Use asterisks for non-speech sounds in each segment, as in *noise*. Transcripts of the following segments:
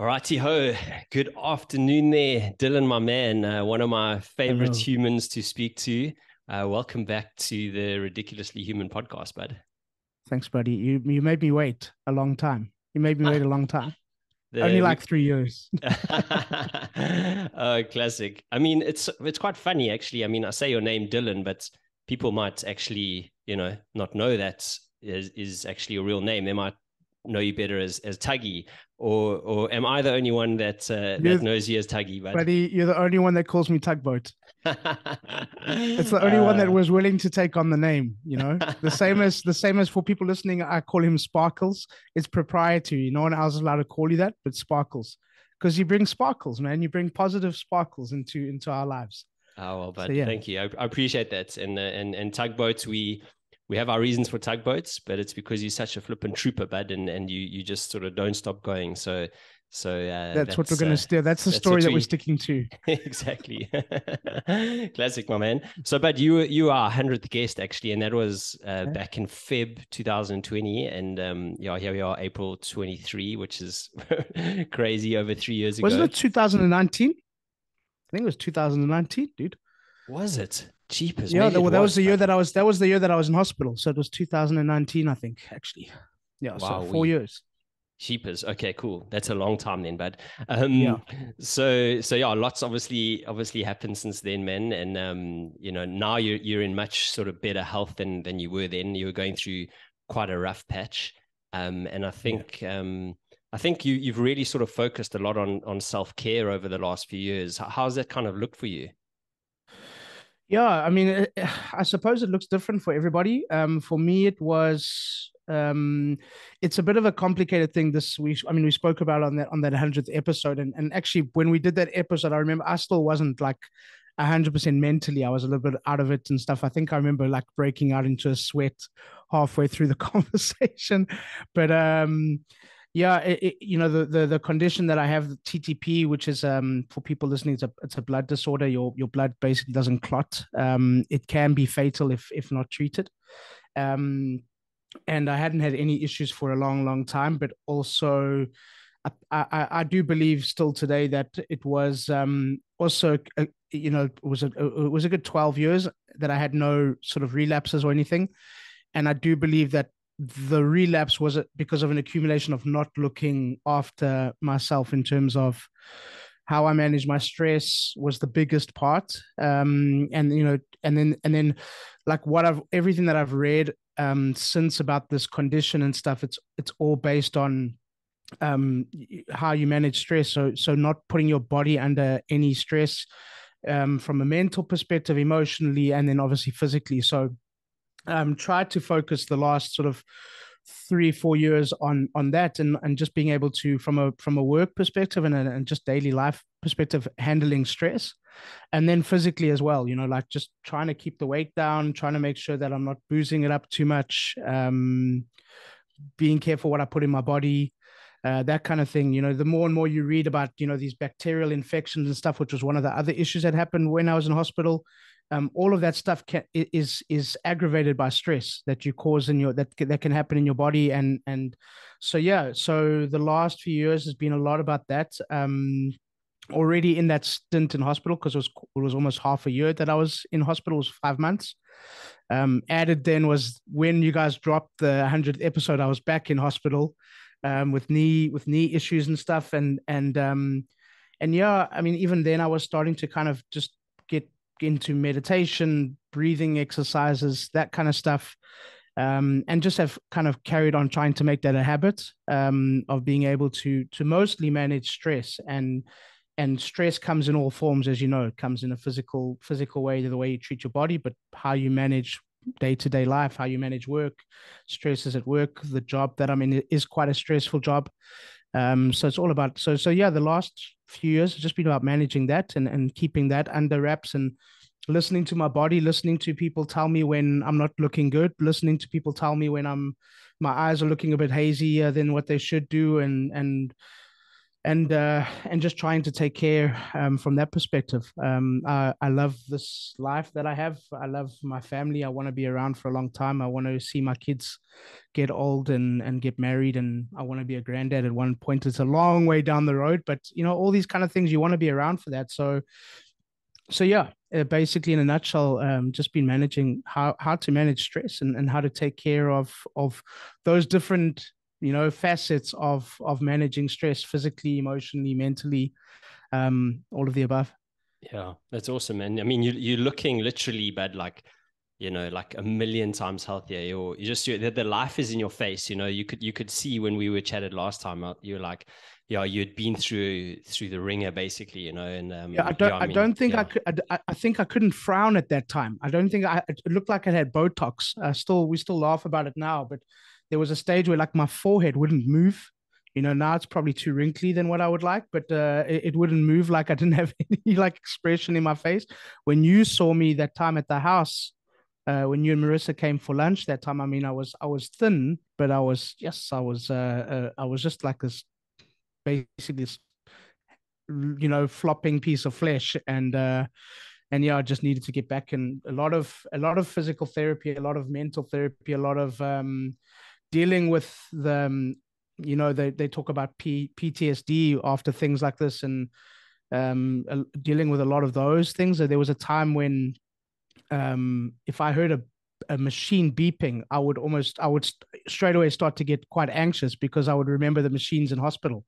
Righty ho. Good afternoon there, Dylan, my man, uh, one of my favorite Hello. humans to speak to. Uh, welcome back to the Ridiculously Human podcast, bud. Thanks, buddy. You you made me wait a long time. You made me wait a long time. *laughs* The- Only like three years. *laughs* *laughs* oh, classic. I mean, it's it's quite funny actually. I mean, I say your name Dylan, but people might actually, you know, not know that is, is actually a real name. They might know you better as as Tuggy, or or am I the only one that uh, that knows you as Tuggy? But buddy, you're the only one that calls me tugboat. *laughs* It's the only one that Uh, was willing to take on the name. You know, the same as the same as for people listening. I call him Sparkles. It's proprietary. No one else is allowed to call you that, but Sparkles, because you bring sparkles, man. You bring positive sparkles into into our lives. Oh well, but yeah. thank you. I, I appreciate that. And uh, and and tugboats, we we have our reasons for tugboats, but it's because you're such a flippant trooper, bud, and and you you just sort of don't stop going. So so uh, That's, what we're going to uh, steer. That's the that's story that we- we're sticking to. *laughs* exactly. *laughs* Classic, my man. So, but you you are hundredth guest actually, and that was uh, Okay. back in Feb 2020, and um, yeah, here we are, April 23, which is *laughs* crazy over three years ago. Wasn't it 2019? I think it was 2019, dude. Was it? Cheapers. yeah, that, well, that was the year that I was. That was the year that I was in hospital. So it was 2019, I think, actually. Yeah, so four we- years. Sheepers. Okay, cool. That's a long time then, bud. Um, Yeah. So, so yeah, lots obviously, obviously happened since then, man. And um, you know, now you're you're in much sort of better health than than you were then. You were going through quite a rough patch. Um, and I think um, I think you you've really sort of focused a lot on on self care over the last few years. How's that kind of looked for you? Yeah, I mean, I suppose it looks different for everybody. Um, for me, it was. Um, it's a bit of a complicated thing. This we, I mean, we spoke about on that on that hundredth episode, and and actually, when we did that episode, I remember I still wasn't like hundred percent mentally. I was a little bit out of it and stuff. I think I remember like breaking out into a sweat halfway through the *laughs* conversation, but um, yeah, it, it, you know the, the the condition that I have, TTP, which is um for people listening, it's a it's a blood disorder. Your your blood basically doesn't clot. Um, it can be fatal if if not treated. Um, and I hadn't had any issues for a long, long time, but also. I, I, I do believe still today that it was um, also a, you know it was a it was a good 12 years that I had no sort of relapses or anything and I do believe that the relapse was it because of an accumulation of not looking after myself in terms of how I manage my stress was the biggest part. Um, and you know, and then and then like what I've everything that I've read um since about this condition and stuff, it's it's all based on um how you manage stress. So so not putting your body under any stress um from a mental perspective, emotionally, and then obviously physically. So um tried to focus the last sort of three four years on on that and and just being able to from a from a work perspective and, and just daily life perspective handling stress and then physically as well you know like just trying to keep the weight down trying to make sure that i'm not boozing it up too much um being careful what i put in my body uh, that kind of thing. You know the more and more you read about you know these bacterial infections and stuff which was one of the other issues that happened when i was in hospital um, all of that stuff can, is is aggravated by stress that you cause in your that that can happen in your body. And and so yeah so the last few years has been a lot about that. Um already in that stint in hospital because it was it was almost half a year that I was in hospital it was five months. Um added then was when you guys dropped the 100th episode I was back in hospital um with knee with knee issues and stuff. And and um and yeah I mean even then I was starting to kind of just get into meditation, breathing exercises, that kind of stuff. Um, and just have kind of carried on trying to make that a habit um, of being able to to mostly manage stress and and stress comes in all forms as you know it comes in a physical physical way the way you treat your body but how you manage day-to-day life how you manage work stresses at work the job that i'm in is quite a stressful job um, so it's all about so so yeah the last few years has just been about managing that and, and keeping that under wraps and listening to my body listening to people tell me when i'm not looking good listening to people tell me when i'm my eyes are looking a bit hazier than what they should do and and and uh, and just trying to take care um, from that perspective. Um, I, I love this life that I have. I love my family. I want to be around for a long time. I want to see my kids get old and and get married, and I want to be a granddad at one point. It's a long way down the road, but you know all these kind of things. You want to be around for that. So so yeah, uh, basically in a nutshell, um, just been managing how how to manage stress and, and how to take care of of those different you know facets of of managing stress physically emotionally mentally um all of the above. Yeah that's awesome. Man i mean you, you're looking literally bad like you know like a million times healthier. You're you just you the, the life is in your face you know. You could you could see when we were chatted last time uh, you were like yeah you'd been through through the ringer basically you know and um, yeah i don't yeah, I, I, don't think yeah. i could I, I, think i couldn't frown at that time. I don't think i it looked like i had botox. Uh, still we still laugh about it now but there was a stage where like my forehead wouldn't move. You know, now it's probably too wrinkly than what I would like, but uh, it, it wouldn't move like I didn't have *laughs* any like expression in my face. When you saw me that time at the house, uh, when you and Marissa came for lunch that time, I mean, I was I was thin, but I was yes, I was uh, uh I was just like this, basically this, you know, flopping piece of flesh, and uh, and yeah, I just needed to get back and a lot of a lot of physical therapy, a lot of mental therapy, a lot of um, dealing with the um, you know they, they talk about P, ptsd after things like this and um, uh, dealing with a lot of those things. There was a time when um, if i heard a, a machine beeping i would almost i would st- straight away start to get quite anxious because i would remember the machines in hospital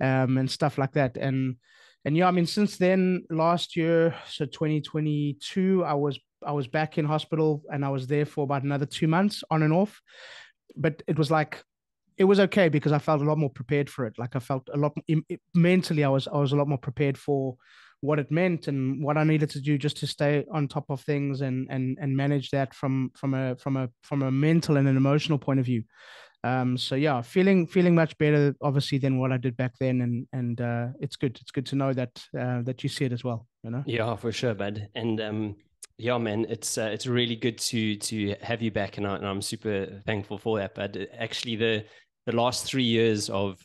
um, and stuff like that. And and yeah i mean since then last year so 2022 i was i was back in hospital and i was there for about another two months on and off but it was like it was okay because I felt a lot more prepared for it. Like I felt a lot mentally, I was I was a lot more prepared for what it meant and what I needed to do just to stay on top of things and and and manage that from from a from a from a mental and an emotional point of view. Um, so yeah, feeling feeling much better, obviously, than what I did back then, and and uh, it's good. It's good to know that uh, that you see it as well. You know. Yeah, for sure, bud. And um, yeah, man, it's uh, it's really good to to have you back, and, I, I'm super thankful for that. But uh, actually, the the last three years of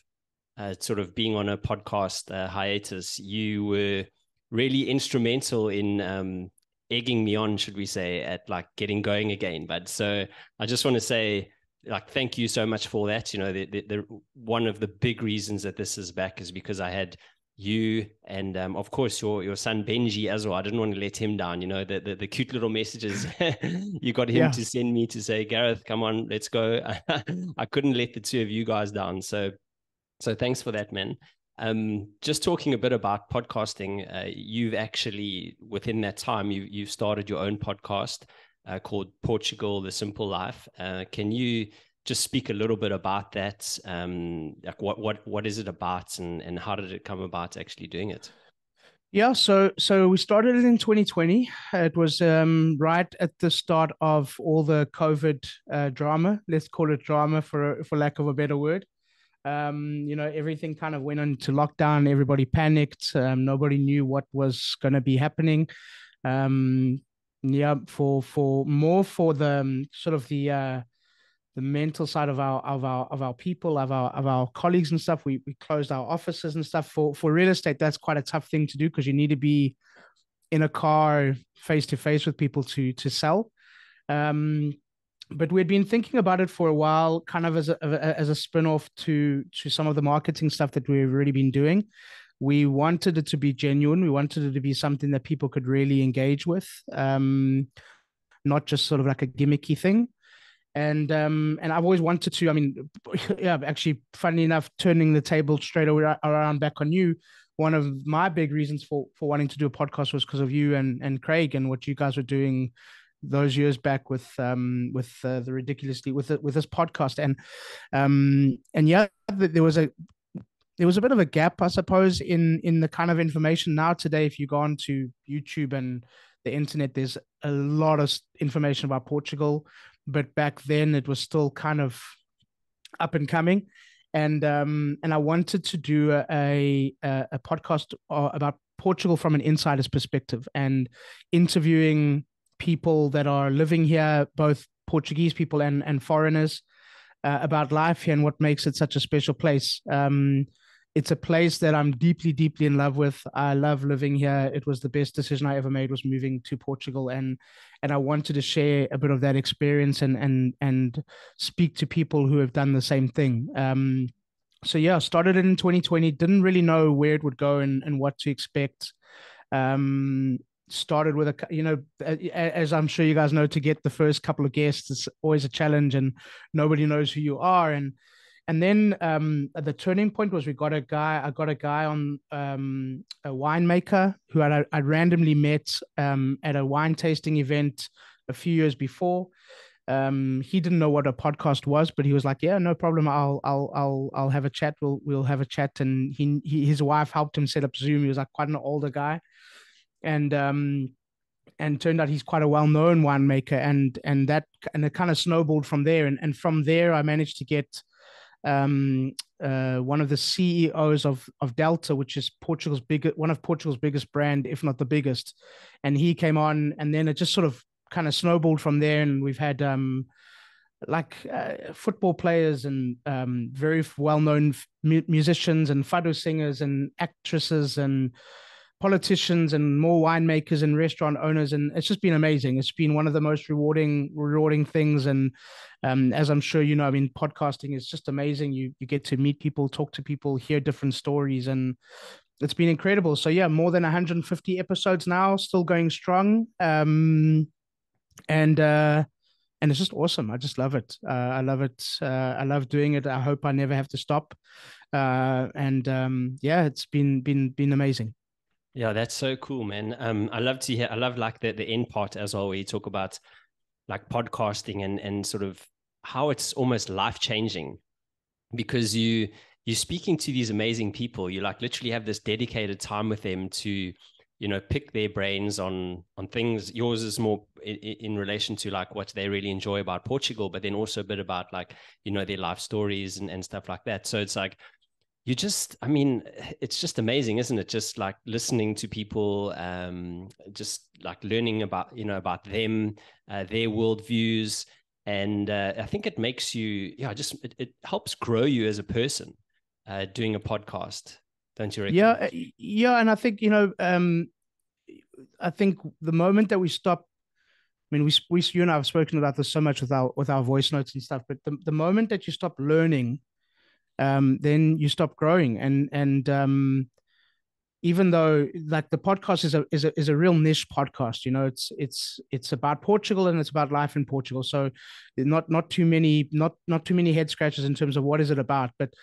uh, sort of being on a podcast uh, hiatus, you were really instrumental in um, egging me on, should we say, at like getting going again. But so I just want to say, like, thank you so much for that. You know, the, the, the one of the big reasons that this is back is because I had you and um, of course your your son Benji as well. I didn't want to let him down. You know the the, the cute little messages *laughs* you got him yeah. to send me to say Gareth, come on, let's go. *laughs* I couldn't let the two of you guys down. So so thanks for that, man. Um, just talking a bit about podcasting, uh, you've actually within that time you you've started your own podcast uh, called Portugal: The Simple Life. Uh, can you just speak a little bit about that. Um, like what what what is it about, and and how did it come about actually doing it? Yeah, so so we started it in 2020. It was um, right at the start of all the COVID uh, drama. Let's call it drama for for lack of a better word. Um, you know, everything kind of went into lockdown. Everybody panicked. Um, nobody knew what was going to be happening. Um, yeah, for for more for the um, sort of the uh, the mental side of our of our of our people of our of our colleagues and stuff. We, we closed our offices and stuff. For for real estate that's quite a tough thing to do because you need to be in a car face to face with people to to sell. Um but we'd been thinking about it for a while kind of as a as a spin-off to to some of the marketing stuff that we've already been doing. We wanted it to be genuine. We wanted it to be something that people could really engage with um not just sort of like a gimmicky thing and um and I've always wanted to. I mean, *laughs* yeah, actually, funny enough, turning the table straight around back on you. One of my big reasons for for wanting to do a podcast was because of you and and Craig and what you guys were doing those years back with um with uh, the ridiculously with the, with this podcast and um and yeah there was a there was a bit of a gap i suppose in in the kind of information now today if you go on to youtube and the internet there's a lot of information about portugal but back then it was still kind of up and coming. And um and i wanted to do a a, a podcast uh, about portugal from an insider's perspective and interviewing people that are living here both portuguese people and and foreigners uh, about life here and what makes it such a special place. Um it's a place that I'm deeply, deeply in love with. I love living here. It was the best decision I ever made was moving to Portugal, and and I wanted to share a bit of that experience and and and speak to people who have done the same thing. Um, so yeah, started in 2020. Didn't really know where it would go and and what to expect. Um, started with a you know as i'm sure you guys know to get the first couple of guests it's always a challenge and nobody knows who you are and and then um, the turning point was we got a guy. I got a guy on um, a winemaker who I, I randomly met um, at a wine tasting event a few years before. Um, he didn't know what a podcast was, but he was like, "Yeah, no problem. I'll I'll I'll I'll have a chat. We'll we'll have a chat." And he, he his wife helped him set up Zoom. He was like quite an older guy, and um and turned out he's quite a well-known winemaker and and that and it kind of snowballed from there and and from there I managed to get um, uh, one of the CEOs of of Delta, which is Portugal's biggest, one of Portugal's biggest brand, if not the biggest. And he came on, and then it just sort of kind of snowballed from there. And we've had um, like uh, football players and um, very well known mu- musicians and fado singers and actresses and politicians and more winemakers and restaurant owners and it's just been amazing. It's been one of the most rewarding rewarding things and um, as i'm sure you know i mean podcasting is just amazing. You you get to meet people talk to people hear different stories and it's been incredible. So yeah more than 150 episodes now still going strong. Um, and uh and it's just awesome. I just love it. Uh, i love it uh, i love doing it. I hope i never have to stop. Uh, and um, yeah it's been been been amazing yeah, that's so cool, man. Um, I love to hear. I love like the the end part as well, where you talk about like podcasting and and sort of how it's almost life changing, because you you're speaking to these amazing people. You like literally have this dedicated time with them to, you know, pick their brains on on things. Yours is more in, in relation to like what they really enjoy about Portugal, but then also a bit about like you know their life stories and and stuff like that. So it's like you just i mean it's just amazing isn't it just like listening to people um just like learning about you know about them uh, their worldviews and uh, i think it makes you yeah just it, it helps grow you as a person uh, doing a podcast don't you reckon? yeah uh, yeah and i think you know um i think the moment that we stop I mean, we, we, you and I have spoken about this so much with our with our voice notes and stuff. But the, the moment that you stop learning um, then you stop growing. And and um, even though like the podcast is a is a is a real niche podcast, you know, it's it's it's about Portugal and it's about life in Portugal. So not not too many not not too many head scratches in terms of what is it about, but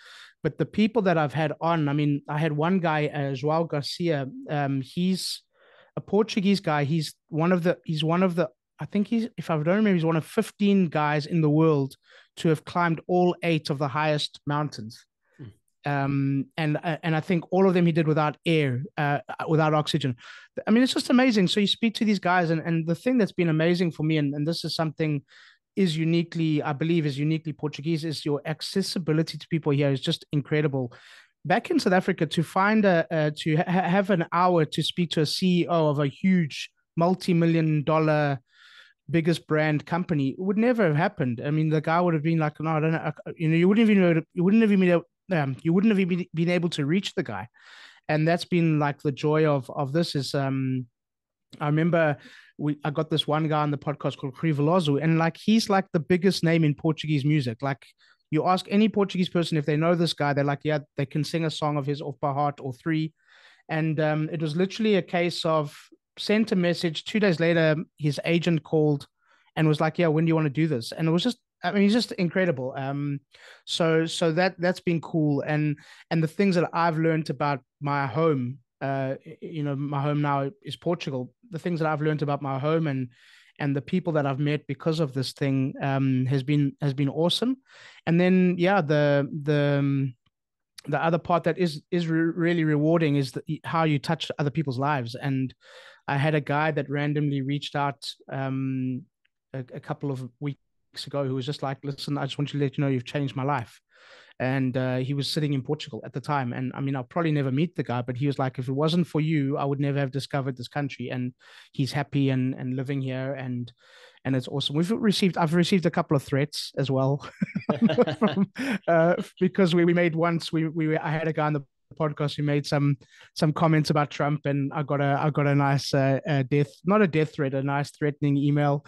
but the people that I've had on, I mean, I had one guy, uh, Joao Garcia. Um, he's a Portuguese guy. He's one of the he's one of the I think he's if I don't remember, he's one of 15 guys in the world to have climbed all eight of the highest mountains. Hmm. Um, and uh, and I think all of them he did without air, uh, without oxygen. I mean, it's just amazing. So you speak to these guys, and and the thing that's been amazing for me, and, and this is something is uniquely, I believe, is uniquely Portuguese, is your accessibility to people here is just incredible. Back in South Africa, to find a uh, to ha- have an hour to speak to a CEO of a huge multi-million dollar biggest brand company would never have happened. I mean, the guy would have been like, no, I don't know. You know, you wouldn't even you wouldn't have even um, you wouldn't have even been able to reach the guy, and that's been like the joy of of this is um, I remember we I got this one guy on the podcast called Crivoloso, and like he's like the biggest name in Portuguese music. Like you ask any Portuguese person if they know this guy, they're like, yeah, they can sing a song of his off by heart or three. And um, it was literally a case of sent a message. Two days later, his agent called and was like, "Yeah, when do you want to do this?" And it was just, I mean, he's just incredible. Um, so so that that's been cool, and and the things that I've learned about my home, uh, you know, my home now is Portugal. The things that I've learned about my home and and the people that I've met because of this thing um, has been has been awesome. And then yeah, the the um, the other part that is is re- really rewarding is the, how you touch other people's lives and I had a guy that randomly reached out um, a, a, couple of weeks ago who was just like, "Listen, I just want you to let you know you've changed my life." And uh, he was sitting in Portugal at the time, and I mean, I'll probably never meet the guy, but he was like, "If it wasn't for you, I would never have discovered this country." And he's happy and and living here, and and it's awesome. We've received, I've received a couple of threats as well, *laughs* from, *laughs* uh, because we, we made once we we I had a guy on the podcast we made some some comments about Trump and I got a I got a nice uh, uh, death not a death threat a nice threatening email.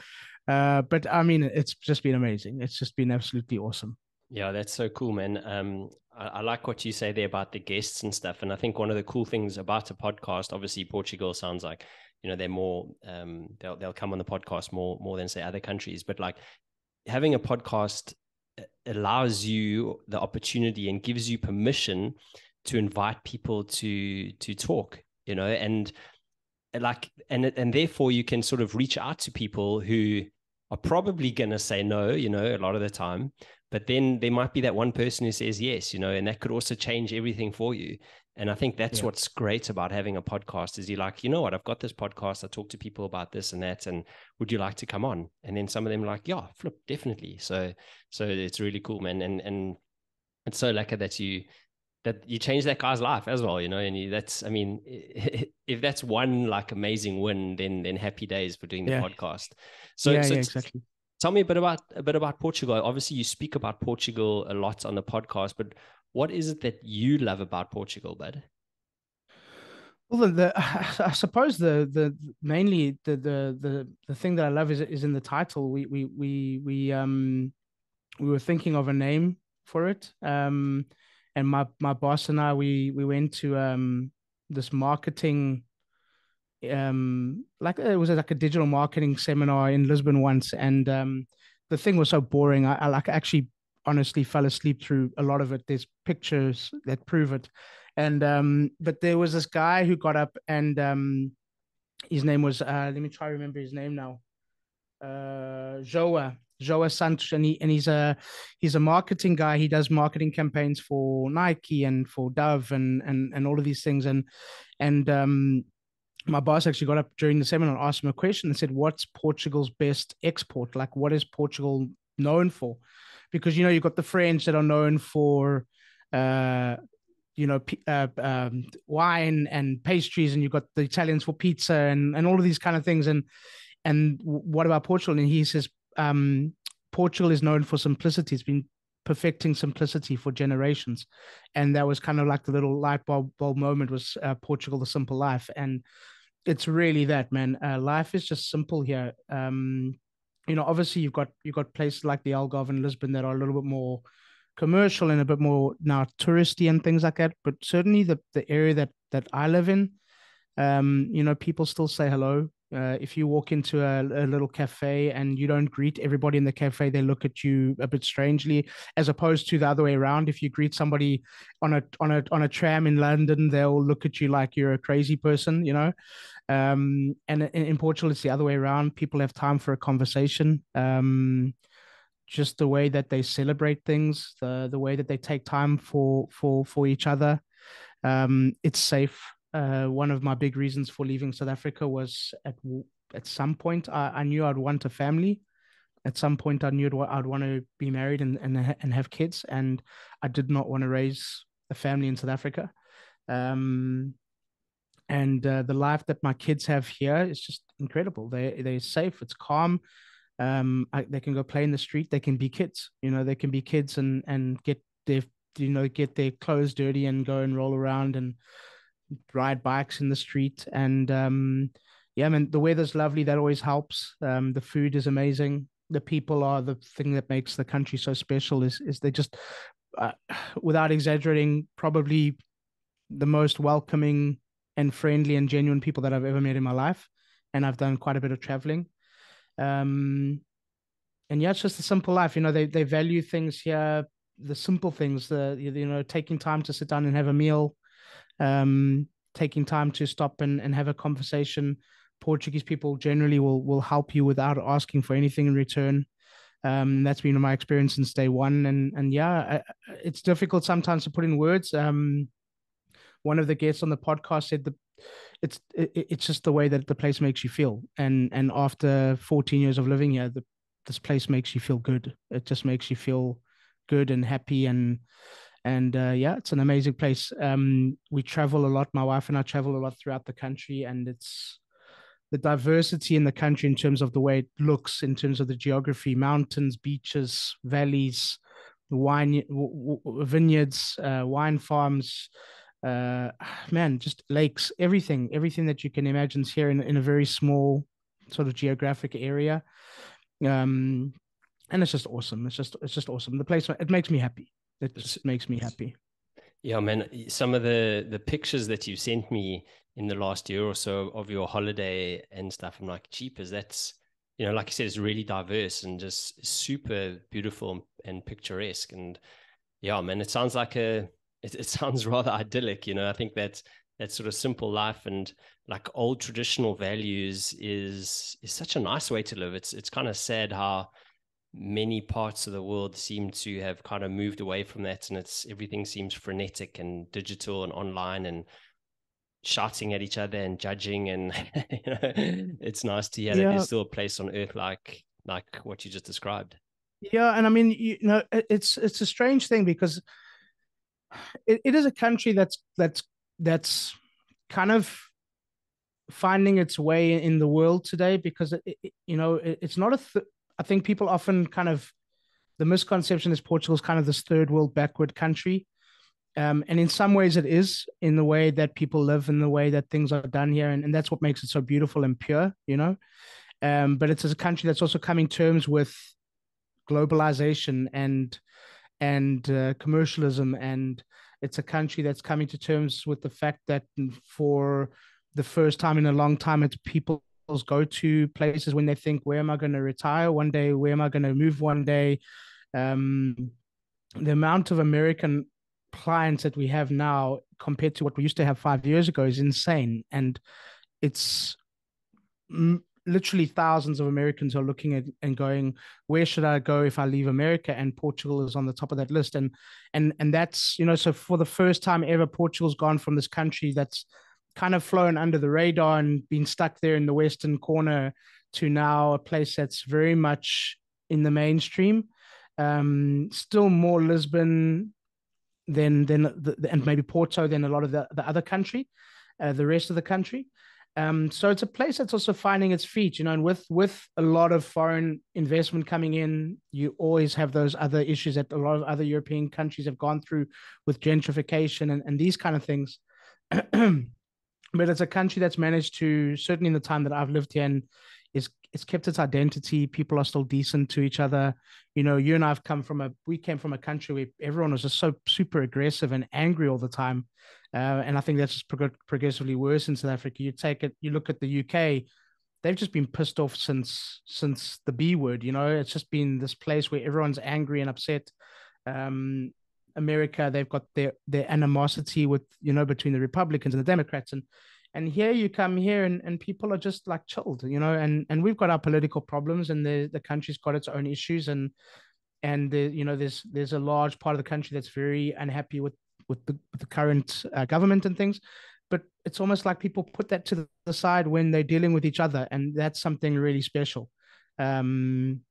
Uh, but I mean it's just been amazing. It's just been absolutely awesome. Yeah that's so cool man. Um I, I like what you say there about the guests and stuff and I think one of the cool things about a podcast obviously Portugal sounds like you know they're more um they'll they'll come on the podcast more more than say other countries but like having a podcast uh, allows you the opportunity and gives you permission to invite people to to talk you know and like and and therefore you can sort of reach out to people who are probably going to say no you know a lot of the time but then there might be that one person who says yes you know and that could also change everything for you. And i think that's yeah. what's great about having a podcast is you're like you know what? I've got this podcast. I talk to people about this and that and would you like to come on? And then some of them like yeah flip definitely. So so it's really cool man. And and it's so lucky that you that you change that guy's life as well, you know, and you, that's, I mean, *laughs* if that's one like amazing win, then, then happy days for doing the yeah. podcast. So, yeah, so yeah, exactly. Tell me a bit about, a bit about Portugal. Obviously you speak about Portugal a lot on the podcast, but what is it that you love about Portugal, bud? Well, the, the, *laughs* I suppose the the mainly the the the the thing that I love is is in the title. We we we we um we were thinking of a name for it. Um, and my my boss and I we we went to um this marketing um like it was like a digital marketing seminar in Lisbon once and um the thing was so boring. I, I like actually honestly fell asleep through a lot of it. There's pictures that prove it. And um but there was this guy who got up and um his name was uh let me try to remember his name now. Uh Joa Joa Santos, and, he, and he's a he's a marketing guy. He does marketing campaigns for Nike and for Dove and and and all of these things. And and um, my boss actually got up during the seminar and asked him a question and said, "What's Portugal's best export? Like, what is Portugal known for?" Because you know you've got the French that are known for. Uh, you know, uh, um, wine and pastries, and you've got the Italians for pizza and, and all of these kind of things. And and what about Portugal? And he says um, Portugal is known for simplicity. It's been perfecting simplicity for generations, and that was kind of like the little light bulb, bulb moment was uh, Portugal, the simple life, and it's really that man. Uh, life is just simple here. Um, you know, obviously you've got you've got places like the Algarve and Lisbon that are a little bit more commercial and a bit more now touristy and things like that. But certainly the the area that that I live in, um, you know, people still say hello. Uh, if you walk into a, a, little cafe and you don't greet everybody in the cafe, they look at you a bit strangely, as opposed to the other way around. If you greet somebody on a on a on a tram in London, they'll look at you like you're a crazy person, you know. Um, and in, in, Portugal, it's the other way around. People have time for a conversation. Um, just the way that they celebrate things, the the way that they take time for for for each other. Um, it's safe uh, one of my big reasons for leaving South Africa was at at some point I, I knew I'd want a family. At some point, I knew I'd, I'd want to be married and, and and have kids, and I did not want to raise a family in South Africa. Um, and uh, the life that my kids have here is just incredible. They they're safe. It's calm. Um, I, they can go play in the street. They can be kids. You know, they can be kids and and get their you know get their clothes dirty and go and roll around and ride bikes in the street. And um yeah I mean the weather's lovely. That always helps. Um the food is amazing. The people are the thing that makes the country so special is is they just uh, *sighs* without exaggerating probably the most welcoming and friendly and genuine people that I've ever met in my life. And I've done quite a bit of traveling. Um and yeah it's just a simple life. You know they they value things here the simple things the you know taking time to sit down and have a meal um, taking time to stop and, and have a conversation. Portuguese people generally will will help you without asking for anything in return. Um, that's been my experience since day one, and and yeah, I, it's difficult sometimes to put in words. Um, one of the guests on the podcast said that it's it, it's just the way that the place makes you feel, and and after 14 years of living here, the, this place makes you feel good. It just makes you feel good and happy and and uh, yeah, it's an amazing place. Um, we travel a lot. My wife and I travel a lot throughout the country, and it's the diversity in the country in terms of the way it looks, in terms of the geography, mountains, beaches, valleys, wine vineyards, uh, wine farms, uh, man, just lakes, everything, everything that you can imagine is here in, in a very small sort of geographic area. Um, and it's just awesome. It's just it's just awesome. The place it makes me happy. It just makes me happy. Yeah, man. Some of the the pictures that you sent me in the last year or so of your holiday and stuff, I'm like, cheap cheapers. That's you know, like I said, it's really diverse and just super beautiful and picturesque. And yeah, man, it sounds like a it, it *laughs* sounds rather idyllic. You know, I think that that sort of simple life and like old traditional values is is such a nice way to live. It's it's kind of sad how many parts of the world seem to have kind of moved away from that and it's everything seems frenetic and digital and online and shouting at each other and judging and *laughs* you know it's nice to hear yeah. that there's still a place on earth like like what you just described yeah and i mean you know it's it's a strange thing because it, it is a country that's that's that's kind of finding its way in the world today because it, it, you know it's not a th- I think people often kind of the misconception is Portugal is kind of this third world backward country. Um, and in some ways it is in the way that people live in the way that things are done here. And, and that's what makes it so beautiful and pure you know? Um, but it's a country that's also coming terms with globalization and and uh, commercialism. And it's a country that's coming to terms with the fact that for the first time in a long time it's people go to places when they think, where am I going to retire one day? Where am I going to move one day? Um, the amount of American clients that we have now compared to what we used to have five years ago is insane. And it's m- literally thousands of Americans are looking at and going, where should I go if I leave America? And Portugal is on the top of that list. And and and that's, you know, so for the first time ever, Portugal's gone from this country that's kind of flown under the radar and been stuck there in the western corner to now a place that's very much in the mainstream. Um, still more Lisbon than than the, and maybe Porto than a lot of the, the other country, uh, the rest of the country. Um, so it's a place that's also finding its feet, you know, and with with a lot of foreign investment coming in, you always have those other issues that a lot of other European countries have gone through with gentrification and, and these kind of things. *clears throat* but it's a country that's managed to certainly in the time that I've lived here and is it's kept its identity. People are still decent to each other. You know, you and I've come from a we came from a country where everyone was just so super aggressive and angry all the time, uh, and I think that's just prog- progressively worse in South Africa. You take it, you look at the UK, they've just been pissed off since since the B word. You know, it's just been this place where everyone's angry and upset. Um, America, they've got their their animosity with you know between the Republicans and the Democrats, and and here you come here and, and people are just like chilled, you know, and and we've got our political problems, and the the country's got its own issues, and and the, you know there's there's a large part of the country that's very unhappy with with the, with the current uh, government and things. But it's almost like people put that to the side when they're dealing with each other. And that's something really special. Um,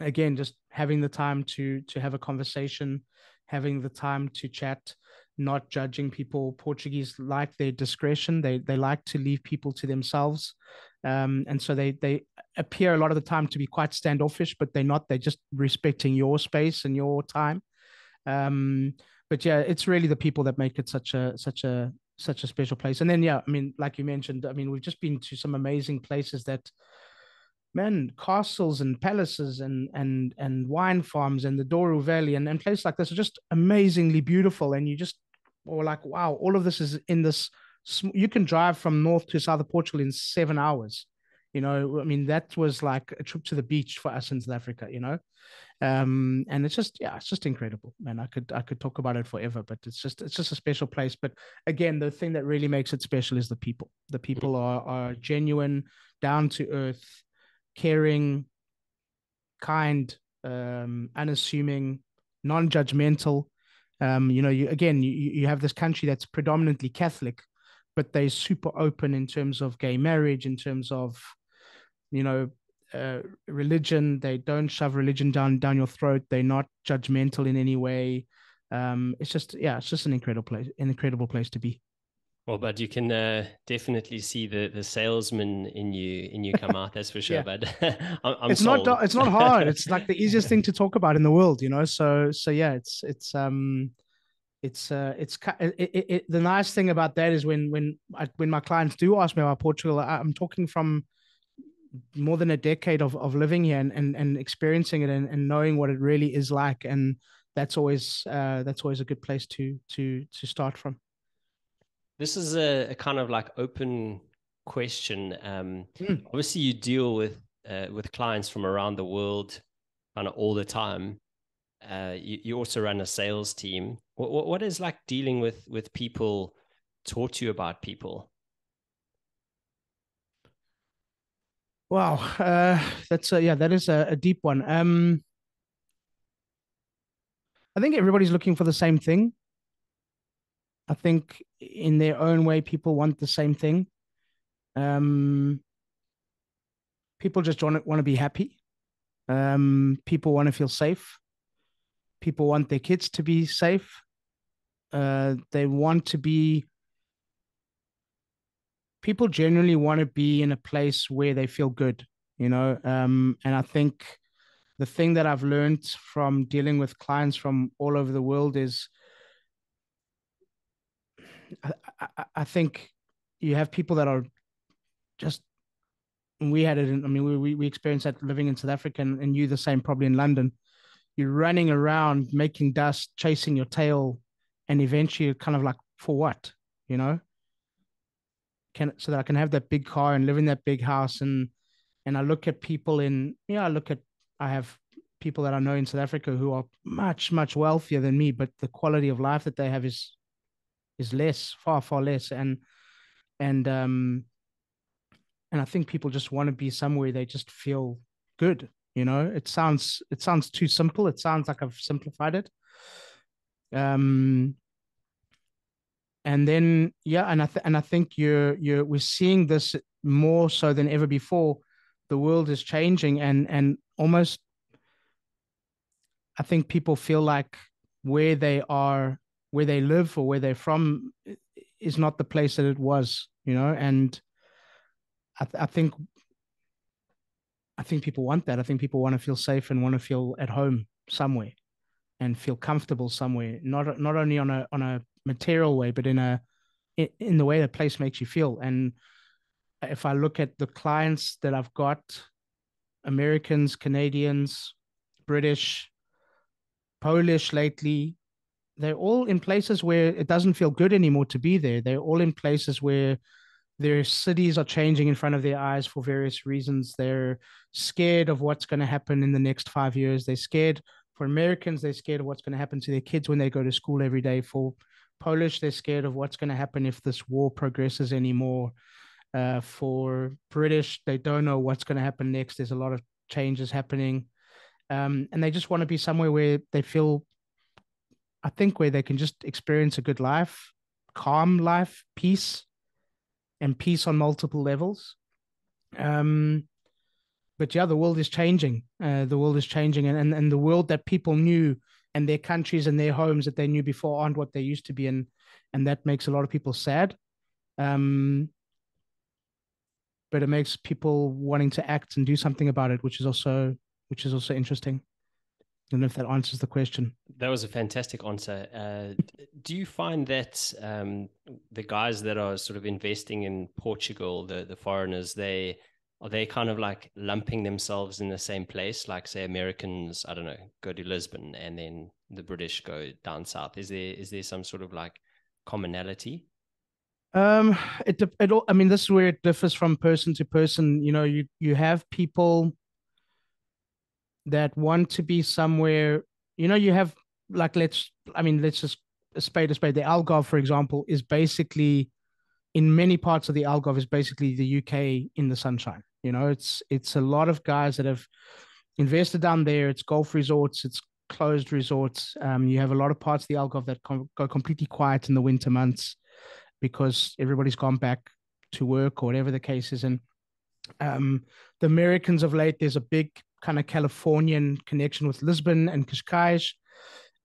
again just having the time to to have a conversation having the time to chat, not judging people. Portuguese like their discretion. They they like to leave people to themselves. Um, and so they they appear a lot of the time to be quite standoffish, but they're not. They're just respecting your space and your time. Um, but yeah, it's really the people that make it such a such a such a special place. And then yeah, I mean, like you mentioned, I mean, we've just been to some amazing places that man, castles and palaces and and and wine farms and the Douro Valley and, and places like this are just amazingly beautiful. And you just were like, wow, all of this is in this. You can drive from north to south of Portugal in seven hours. You know, I mean, that was like a trip to the beach for us in South Africa. You know, um, and it's just yeah, it's just incredible, man. I could I could talk about it forever, but it's just it's just a special place. But again, the thing that really makes it special is the people. The people are are genuine, down to earth caring, kind, um, unassuming, non-judgmental. Um, you know, you again, you you have this country that's predominantly Catholic, but they're super open in terms of gay marriage, in terms of, you know, uh, religion. They don't shove religion down down your throat. They're not judgmental in any way. Um, it's just yeah, it's just an incredible place, an incredible place to be. Well, but you can uh, definitely see the the salesman in you in you come out. That's for sure. *laughs* But *laughs* I'm, I'm it's sold. not it's not hard. It's like the *laughs* easiest thing to talk about in the world, you know. So so yeah, it's it's um it's uh it's it, it, it, the nice thing about that is when when I, when my clients do ask me about Portugal, I, I'm talking from more than a decade of, of living here and, and, and experiencing it and, and knowing what it really is like and that's always uh, that's always a good place to to to start from this is a, a kind of like open question um, mm. obviously you deal with uh, with clients from around the world kind of all the time uh, you, you also run a sales team what, what, what is like dealing with with people taught you about people Wow, uh, that's a, yeah, that is a, a deep one. Um, I think everybody's looking for the same thing. I think in their own way, people want the same thing. Um, people just want to, want to be happy. Um, people want to feel safe. People want their kids to be safe. Uh, they want to be people generally want to be in a place where they feel good, you know. Um, and I think the thing that I've learned from dealing with clients from all over the world is I, I, think you have people that are just we had it in, I mean, we, we experienced that living in South Africa and, and you the same probably in London. You're running around making dust, chasing your tail, and eventually you're kind of like, for what? You know? can so that I can have that big car and live in that big house and and I look at people in yeah I look at I have people that I know in South Africa who are much much wealthier than me but the quality of life that they have is is less far far less. And and um and I think people just want to be somewhere they just feel good you know? It sounds it sounds too simple. It sounds like I've simplified it. Um and then yeah and i th- and i think you're you're we're seeing this more so than ever before. The world is changing and and almost i think people feel like where they are where they live or where they're from is not the place that it was you know and i, th- I think i think people want that i think people want to feel safe and want to feel at home somewhere and feel comfortable somewhere not not only on a on a material way, but in a in in the way the place makes you feel. And if I look at the clients that I've got, Americans, Canadians, British, Polish lately, they're all in places where it doesn't feel good anymore to be there. They're all in places where their cities are changing in front of their eyes for various reasons. They're scared of what's going to happen in the next five years. They're scared for Americans, they're scared of what's going to happen to their kids when they go to school every day. For Polish, they're scared of what's going to happen if this war progresses anymore. Uh, for British, they don't know what's going to happen next. There's a lot of changes happening. Um, and they just want to be somewhere where they feel, I think, where they can just experience a good life, calm life, peace, and peace on multiple levels. Um, but yeah, the world is changing. Uh, the world is changing, and, and and the world that people knew and their countries and their homes that they knew before aren't what they used to be and and that makes a lot of people sad um but it makes people wanting to act and do something about it which is also which is also interesting I don't know if that answers the question. That was a fantastic answer. Uh, do you find that um, the guys that are sort of investing in Portugal, the the foreigners, they are they kind of like lumping themselves in the same place like say americans i don't know go to lisbon and then the british go down south is there is there some sort of like commonality um it it all i mean this is where it differs from person to person you know you you have people that want to be somewhere you know you have like let's i mean let's just a spade a spade the algarve for example is basically in many parts of the algarve is basically the uk in the sunshine you know, it's it's a lot of guys that have invested down there. It's golf resorts, it's closed resorts. Um, you have a lot of parts of the Algarve that com- go completely quiet in the winter months because everybody's gone back to work or whatever the case is. And um, the Americans of late, there's a big kind of Californian connection with Lisbon and Cascais.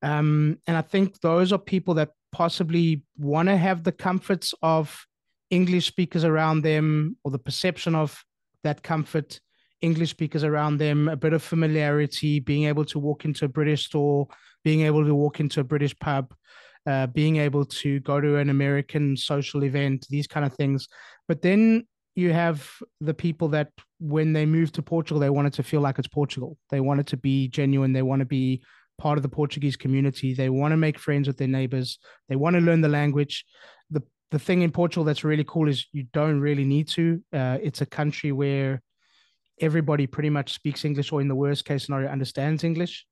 Um, and I think those are people that possibly want to have the comforts of English speakers around them or the perception of that comfort, English speakers around them, a bit of familiarity, being able to walk into a British store, being able to walk into a British pub. uh, being able to go to an American social event, these kind of things. But then you have the people that when they move to Portugal, they want it to feel like it's Portugal. They want it to be genuine. They want to be part of the Portuguese community. They want to make friends with their neighbors. They want to learn the language. The the thing in Portugal that's really cool is you don't really need to. Uh, it's a country where everybody pretty much speaks English, or in the worst case scenario, understands English.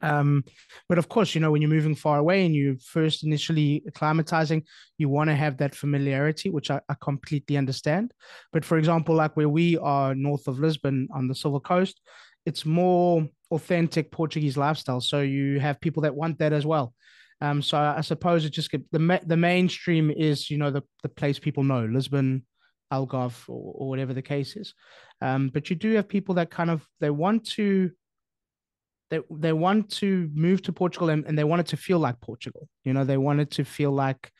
Um, but of course, you know, when you're moving far away and you first initially acclimatizing, you want to have that familiarity, which I, I, completely understand. But for example, like where we are north of Lisbon on the Silver Coast, it's more authentic Portuguese lifestyle. So you have people that want that as well. Um, so I, suppose it just the the mainstream is you know the the place people know Lisbon, Algarve, or, or whatever the case is. Um, but you do have people that kind of they want to they they want to move to Portugal and, and they want it to feel like Portugal. You know, they wanted to feel like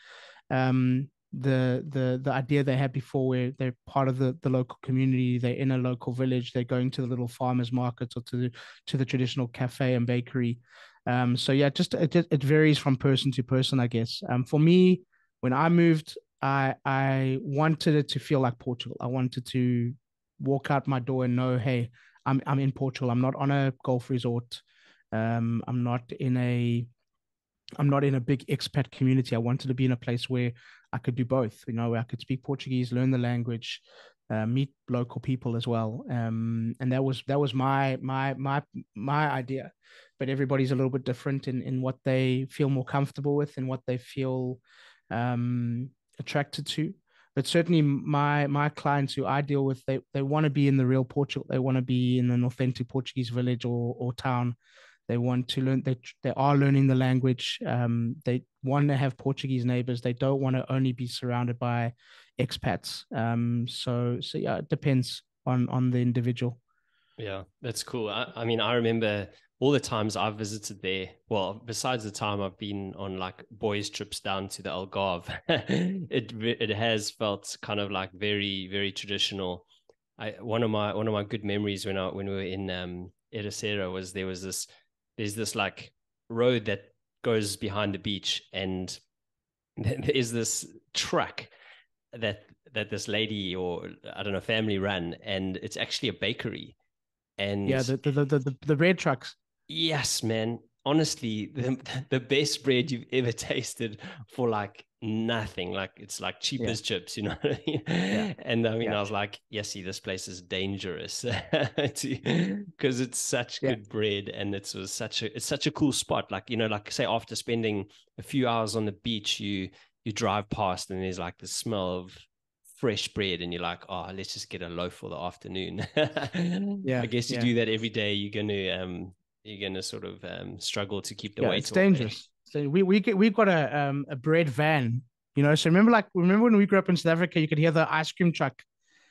um, the the the idea they had before, where they're part of the the local community, they're in a local village, they're going to the little farmers markets or to the to the traditional cafe and bakery. Um, so yeah, just it it varies from person to person, I guess. Um, for me, when I moved, I I wanted it to feel like Portugal. I wanted to walk out my door and know, hey, I'm I'm in Portugal. I'm not on a golf resort. Um, I'm not in a I'm not in a big expat community. I wanted to be in a place where I could do both. You know, where I could speak Portuguese, learn the language, uh, meet local people as well. Um, and that was that was my my my my idea. But everybody's a little bit different in in what they feel more comfortable with and what they feel um, attracted to but certainly my my clients who I deal with, they they want to be in the real Portugal. They want to be in an authentic Portuguese village or or town. They want to learn. They they are learning the language. Um, they want to have Portuguese neighbors. They don't want to only be surrounded by expats. Um, so so yeah, it depends on on the individual. Yeah, that's cool. I, I mean, I remember all the times I've visited there, well, besides the time I've been on like boys trips down to the Algarve, *laughs* it it has felt kind of like very very traditional. I one of my one of my good memories when I when we were in um Ericeira was there was this there's this like road that goes behind the beach and *laughs* there's this truck that that this lady or I don't know family ran and it's actually a bakery and yeah the the the, the, the red trucks Yes, man. Honestly, the *laughs* the best bread you've ever *laughs* tasted for like nothing. Like it's like cheap yeah. as chips, you know. yeah. *laughs* And I mean, yeah. I was like, yes, see, this place is dangerous because it's such good bread, and it's was such a it's such a cool spot. Like you know, like say after spending a few hours on the beach, you you drive past and there's like the smell of fresh bread and you're like oh let's just get a loaf for the afternoon yeah i guess you do that every day you're going to um you're going to sort of um, struggle to keep the yeah, weight. It's dangerous. So we we get, we've got a um, a bread van, you know. So remember, like remember when we grew up in South Africa, you could hear the ice cream truck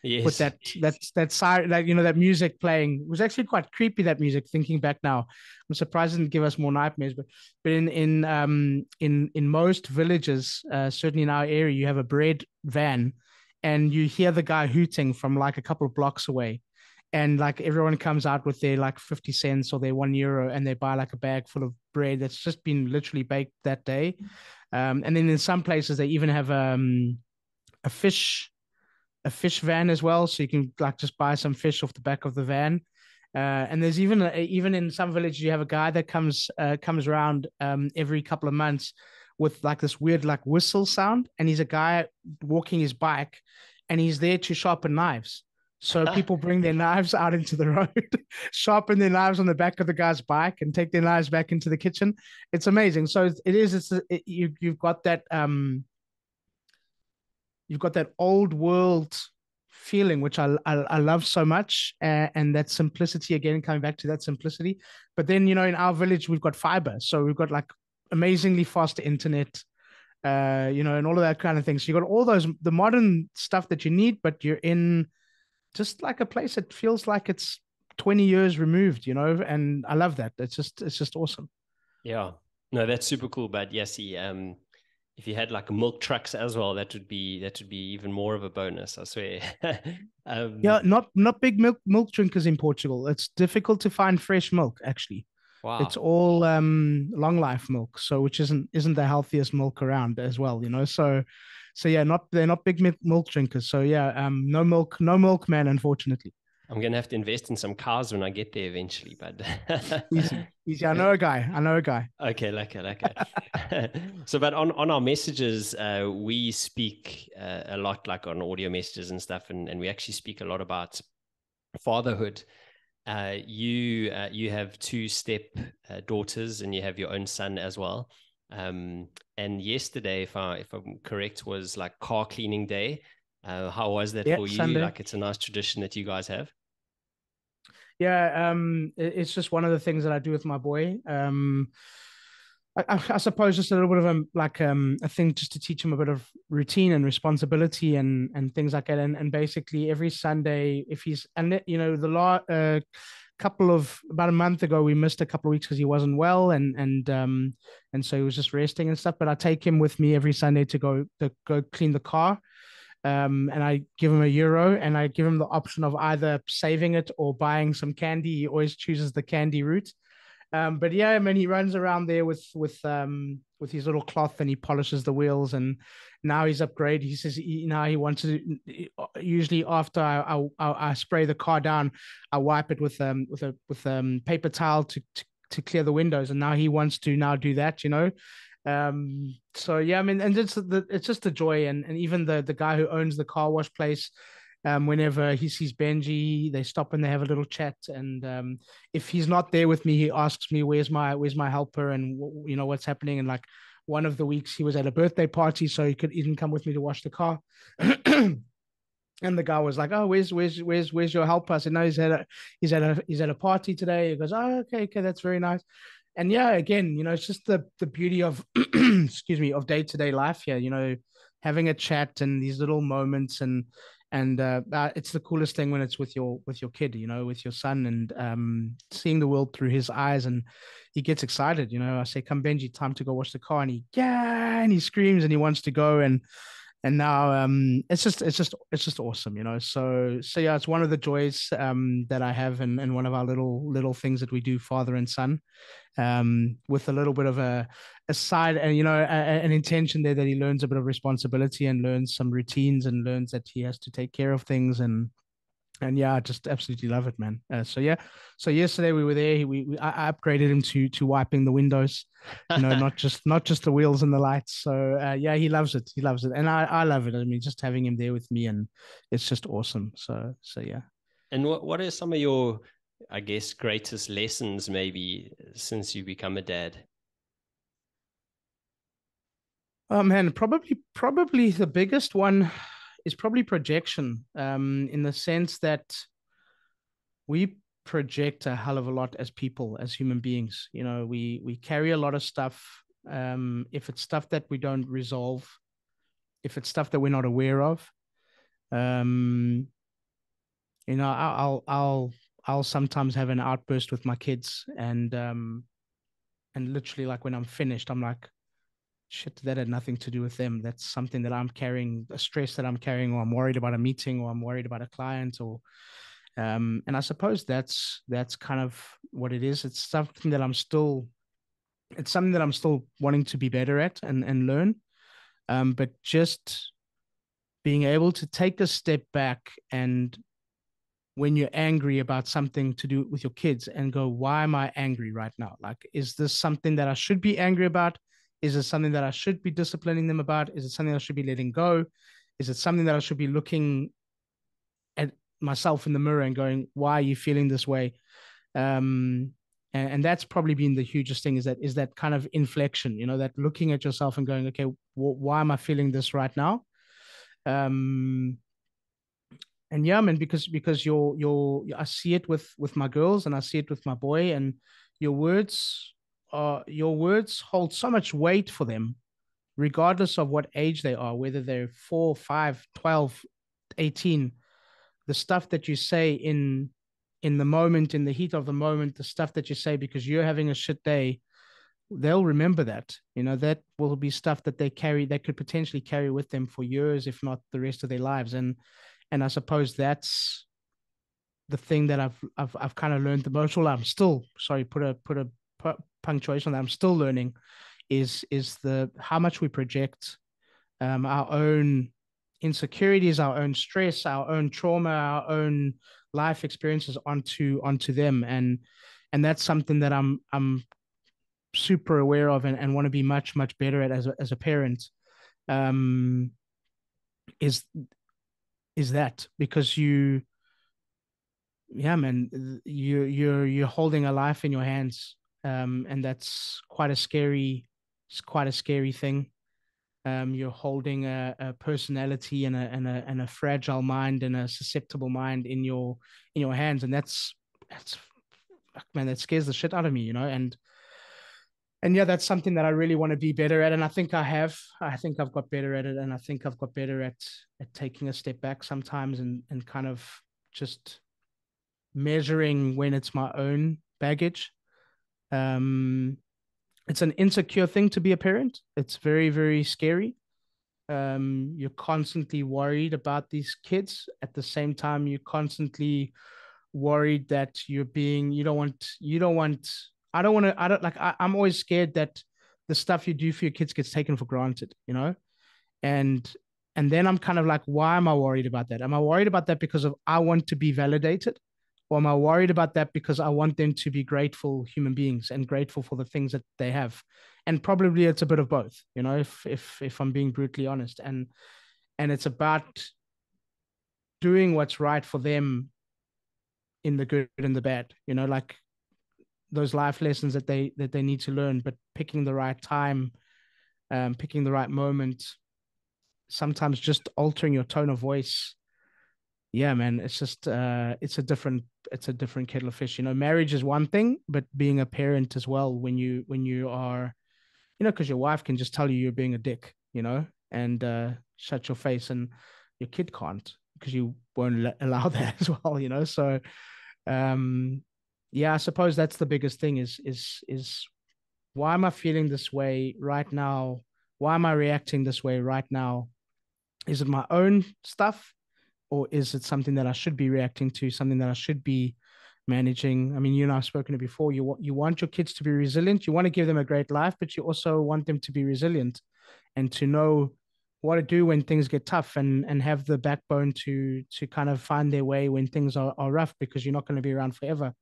yes. with that that that side that you know that music playing. It was actually quite creepy that music. Thinking back now, I'm surprised it didn't give us more nightmares. But but in in um in in most villages, uh, certainly in our area, you have a bread van, and you hear the guy hooting from like a couple of blocks away and like everyone comes out with their like 50 cents or their one euro and they buy like a bag full of bread that's just been literally baked that day. Um, and then in some places they even have um, a fish a fish van as well. So you can like just buy some fish off the back of the van. Uh, and there's even a, even in some villages you have a guy that comes uh, comes around um, every couple of months with like this weird like whistle sound. And he's a guy walking his bike and he's there to sharpen knives so people bring their knives out into the *laughs* road, sharpen their knives on the back of the guy's bike, and take their knives back into the kitchen. It's amazing. So it is. It's it, you. You've got that. Um, you've got that old world feeling, which I I, I love so much, uh, and that simplicity again. Coming back to that simplicity, but then you know, in our village we've got fiber, so we've got like amazingly fast internet. Uh, you know, and all of that kind of thing. So you got all those the modern stuff that you need, but you're in just like a place that feels like it's 20 years removed, you know, and I love that. It's just it's just awesome. Yeah. No, that's super cool. But yes, he, um if you had like milk trucks as well, that would be that would be even more of a bonus, I swear. *laughs* um, yeah, not not big milk milk drinkers in Portugal. It's difficult to find fresh milk actually. Wow. It's all um, long life milk, so which isn't isn't the healthiest milk around as well, you know. So, so yeah, not they're not big milk drinkers. So yeah, um, no milk, no milk, man. Unfortunately. I'm gonna have to invest in some cars when I get there eventually, but *laughs* easy, easy. I know a guy. I know a guy. Okay, okay, okay. *laughs* so, but on on our messages, uh, we speak uh, a lot, like on audio messages and stuff, and and we actually speak a lot about fatherhood. Uh, you uh, you have two step uh, daughters, and you have your own son as well. Um, and yesterday, if I if I'm correct, was like car cleaning day. Uh, how was that for you? Sunday. Like, it's a nice tradition that you guys have. Yeah, um, it's just one of the things that I do with my boy. Um, I, I, suppose just a little bit of a like um, a thing just to teach him a bit of routine and responsibility and and things like that. And and basically every Sunday, if he's and you know the last uh, couple of about a month ago, we missed a couple of weeks because he wasn't well and and um and so he was just resting and stuff. But I take him with me every Sunday to go to go clean the car um, and I give him a euro and I give him the option of either saving it or buying some candy. He always chooses the candy route. Um, but yeah, I mean, he runs around there with with um, with his little cloth and he polishes the wheels. And now he's upgraded. He says he, now he wants to. Usually after I, I, I spray the car down, I wipe it with um with a with um paper towel to, to to clear the windows. And now he wants to now do that. You know, um so yeah i mean and it's the it's just a joy and and even the the guy who owns the car wash place um whenever he sees benji they stop and they have a little chat and um if he's not there with me he asks me where's my where's my helper and you know what's happening and like one of the weeks he was at a birthday party so he could even come with me to wash the car *clears throat* and the guy was like, "Oh, where's where's where's where's your helper?" I said, "No, he's at a he's at a he's at a party today." He goes, "Oh, okay, okay, that's very nice." and yeah, again, you know, it's just the the beauty of *clears throat* excuse me of day to day life here. You know, having a chat and these little moments and and uh, it's the coolest thing when it's with your with your kid, you know, with your son and um, seeing the world through his eyes and he gets excited. You know, I say, "Come, Benji, time to go wash the car," and he yeah, and he screams and he wants to go and and now um, it's just it's just it's just awesome, you know. So so yeah, it's one of the joys um, that I have, and and one of our little little things that we do, father and son, um, with a little bit of a a side and you know a, an intention there that he learns a bit of responsibility and learns some routines and learns that he has to take care of things and and yeah, I just absolutely love it, man. Uh, so yeah, so yesterday we were there. We, we I upgraded him to to wiping the windows, you know, not *laughs* just not just the wheels and the lights. So uh, yeah, he loves it. He loves it, and I I love it. I mean, just having him there with me, and it's just awesome. So so yeah. And what what are some of your, I guess, greatest lessons maybe since you become a dad? Oh man, probably probably the biggest one is probably projection um, in the sense that we project a hell of a lot as people, as human beings. You know, we we carry a lot of stuff. Um, if it's stuff that we don't resolve, if it's stuff that we're not aware of, um, you know, I'll I'll I'll sometimes have an outburst with my kids, and um, and literally like when I'm finished, I'm like, shit that had nothing to do with them. That's something that i'm carrying a stress that i'm carrying or i'm worried about a meeting or i'm worried about a client or um and i suppose that's that's kind of what it is. It's something that i'm still it's something that i'm still wanting to be better at and and learn. Um but just being able to take a step back and when you're angry about something to do with your kids and go why am i angry right now? Like is this something that i should be angry about is it something that I should be disciplining them about? Is it something I should be letting go? Is it something that I should be looking at myself in the mirror and going, why are you feeling this way? Um, and, and that's probably been the hugest thing is that is that kind of inflection, you know, that looking at yourself and going, okay, why am I feeling this right now? Um, and yeah, man, because because you're you're I see it with with my girls and I see it with my boy, and your words uh, your words hold so much weight for them, regardless of what age they are, whether they're 4, 5, 12, 18. The stuff that you say in in the moment, in the heat of the moment, the stuff that you say because you're having a shit day, they'll remember that. You know, that will be stuff that they carry, they could potentially carry with them for years, if not the rest of their lives. And and I suppose that's the thing that I've I've I've kind of learned the most. Well, I'm still sorry, put a put a punctuation that I'm still learning is is the how much we project um, our own insecurities, our own stress, our own trauma, our own life experiences onto onto them, and and that's something that I'm I'm super aware of and, and want to be much much better at as a, as a parent. Um, is is that because you yeah man you you're you're holding a life in your hands um and that's quite a scary it's quite a scary thing. Um you're holding a, a personality and a, and a and a fragile mind and a susceptible mind in your in your hands. And that's that's man that scares the shit out of me you know? And and yeah that's something that i really want to be better at. And i think i have. I think i've got better at it. And i think i've got better at at taking a step back sometimes and and kind of just measuring when it's my own baggage um it's an insecure thing to be a parent it's very very scary um you're constantly worried about these kids at the same time you're constantly worried that you're being you don't want you don't want I don't want to. I don't like. I, I'm always scared that the stuff you do for your kids gets taken for granted. You know, and and then I'm kind of like, why am I worried about that? Am I worried about that because of I want to be validated, or am I worried about that because I want them to be grateful human beings and grateful for the things that they have? And probably it's a bit of both. You know, if if if I'm being brutally honest, and and it's about doing what's right for them in the good and the bad. You know, like those life lessons that they that they need to learn but picking the right time um, picking the right moment sometimes just altering your tone of voice yeah man it's just uh it's a different it's a different kettle of fish you know marriage is one thing but being a parent as well when you when you are you know because your wife can just tell you you're being a dick you know and uh shut your face and your kid can't because you won't allow *laughs* that as well you know so um yeah, I suppose that's the biggest thing is is is why am I feeling this way right now? Why am I reacting this way right now? Is it my own stuff or is it something that I should be reacting to, something that I should be managing? I mean, you and I've spoken to before. You want you want your kids to be resilient. You want to give them a great life, but you also want them to be resilient and to know what to do when things get tough and and have the backbone to to kind of find their way when things are, are rough because you're not going to be around forever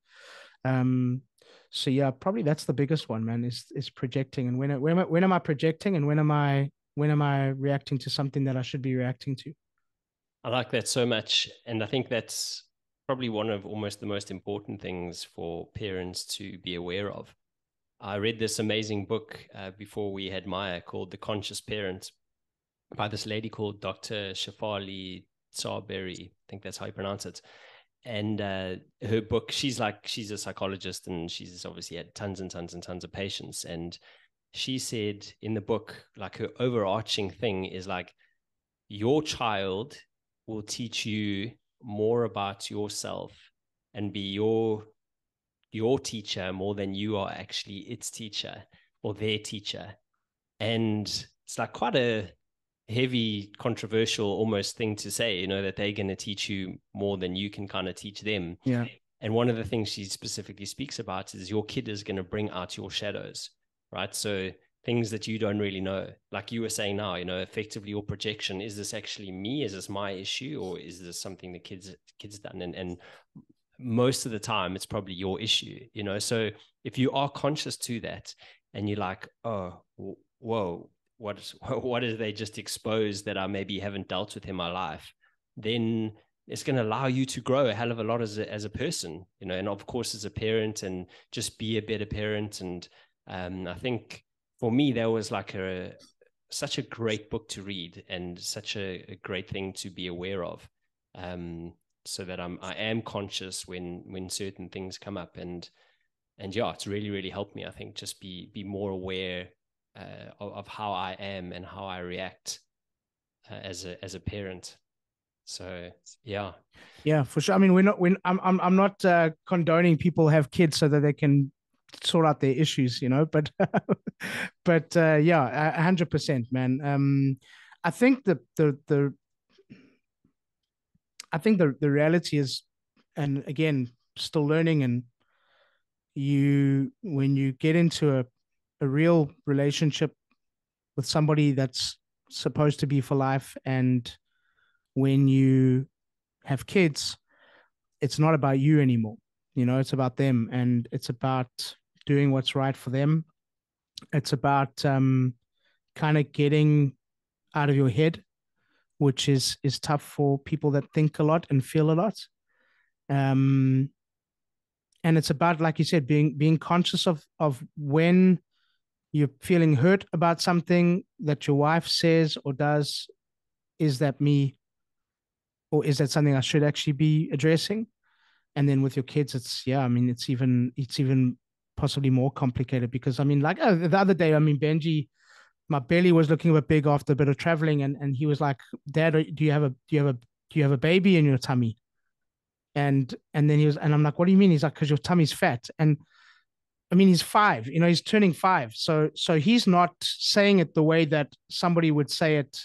um, so yeah, probably that's the biggest one, man. Is is projecting and when when when am I projecting and when am I when am I reacting to something that I should be reacting to? I like that so much, and I think that's probably one of almost the most important things for parents to be aware of. I read this amazing book uh, before we had Maya called The Conscious Parent by this lady called Dr. Shefali Tsabary. I think that's how you pronounce it and uh, her book she's like she's a psychologist and she's obviously had tons and tons and tons of patients and she said in the book like her overarching thing is like your child will teach you more about yourself and be your your teacher more than you are actually its teacher or their teacher and it's like quite a heavy, controversial almost thing to say, you know, that they're going to teach you more than you can kind of teach them. Yeah. And one of the things she specifically speaks about is your kid is going to bring out your shadows, right? So things that you don't really know, like you were saying now, you know, effectively your projection is this actually me? Is this my issue, or is this something the kids kids done? And and most of the time, it's probably your issue, you know. So if you are conscious to that, and you're like, oh, whoa, what *laughs* what is they just exposed that I maybe haven't dealt with in my life, then it's going to allow you to grow a hell of a lot as a, as a person, you know, and of course as a parent and just be a better parent. And um, I think for me, that was like a such a great book to read and such a, a great thing to be aware of. Um, so that I'm I am conscious when when certain things come up and and yeah, it's really really helped me. I think just be be more aware uh, of, of, how I am and how I react uh, as a as a parent. So yeah, yeah, for sure. I mean, we're not. We're, I'm I'm I'm not uh, condoning people have kids so that they can sort out their issues, you know. *laughs* But but uh, yeah, hundred percent, man. Um, I think the the the I think the the reality is, and again, still learning and you when you get into a a real relationship with somebody that's supposed to be for life and when you have kids it's not about you anymore you know it's about them and it's about doing what's right for them. It's about um kind of getting out of your head which is is tough for people that think a lot and feel a lot. Um and it's about like you said being being conscious of of when you're feeling hurt about something that your wife says or does is that me or is that something i should actually be addressing? And then with your kids it's yeah i mean it's even it's even possibly more complicated because i mean like uh, the other day i mean benji my belly was looking a bit big after a bit of traveling and and he was like dad do you have a do you have a do you have a baby in your tummy and and then he was and i'm like what do you mean he's like because your tummy's fat and I mean, he's five. You know, he's turning five. So, so he's not saying it the way that somebody would say it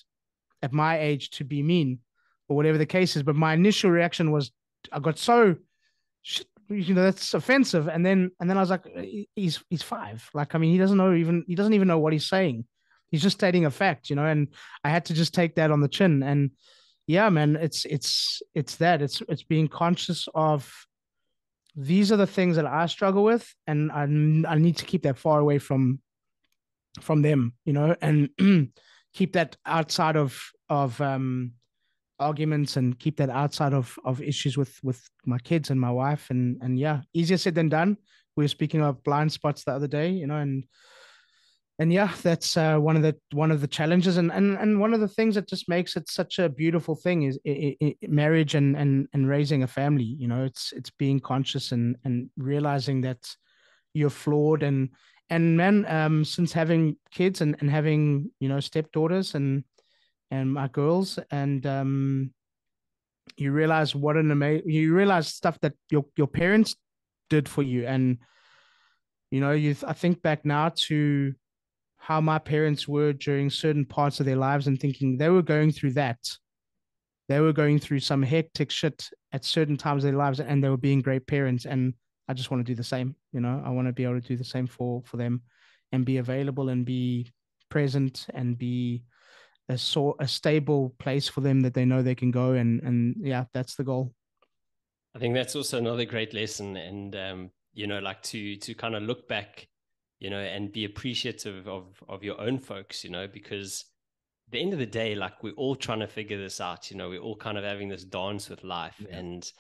at my age to be mean, or whatever the case is. But my initial reaction was, I got so, you know, that's offensive. And then, and then I was like, he's he's five. Like, I mean, he doesn't know even he doesn't even know what he's saying. He's just stating a fact, you know. And I had to just take that on the chin. And yeah, man, it's it's it's that it's it's being conscious of these are the things that I struggle with, and I I need to keep that far away from from them, you know, and *clears throat* keep that outside of of um, arguments and keep that outside of of issues with with my kids and my wife, and and yeah, easier said than done. We were speaking of blind spots the other day, you know, and and yeah, that's uh, one of the one of the challenges, and and and one of the things that just makes it such a beautiful thing is it, it, marriage and and and raising a family. You know, it's it's being conscious and and realizing that you're flawed and and man, um, since having kids and and having you know stepdaughters and and my girls and um, you realize what an amazing you realize stuff that your your parents did for you and you know you I think back now to how my parents were during certain parts of their lives and thinking they were going through that. They were going through some hectic shit at certain times of their lives and they were being great parents. And I just want to do the same. You know, I want to be able to do the same for for them and be available and be present and be a sort a stable place for them that they know they can go and and yeah, that's the goal. I think that's also another great lesson and um you know like to to kind of look back you know, and be appreciative of of your own folks, you know, because at the end of the day, like we're all trying to figure this out, you know, we're all kind of having this dance with life yeah. and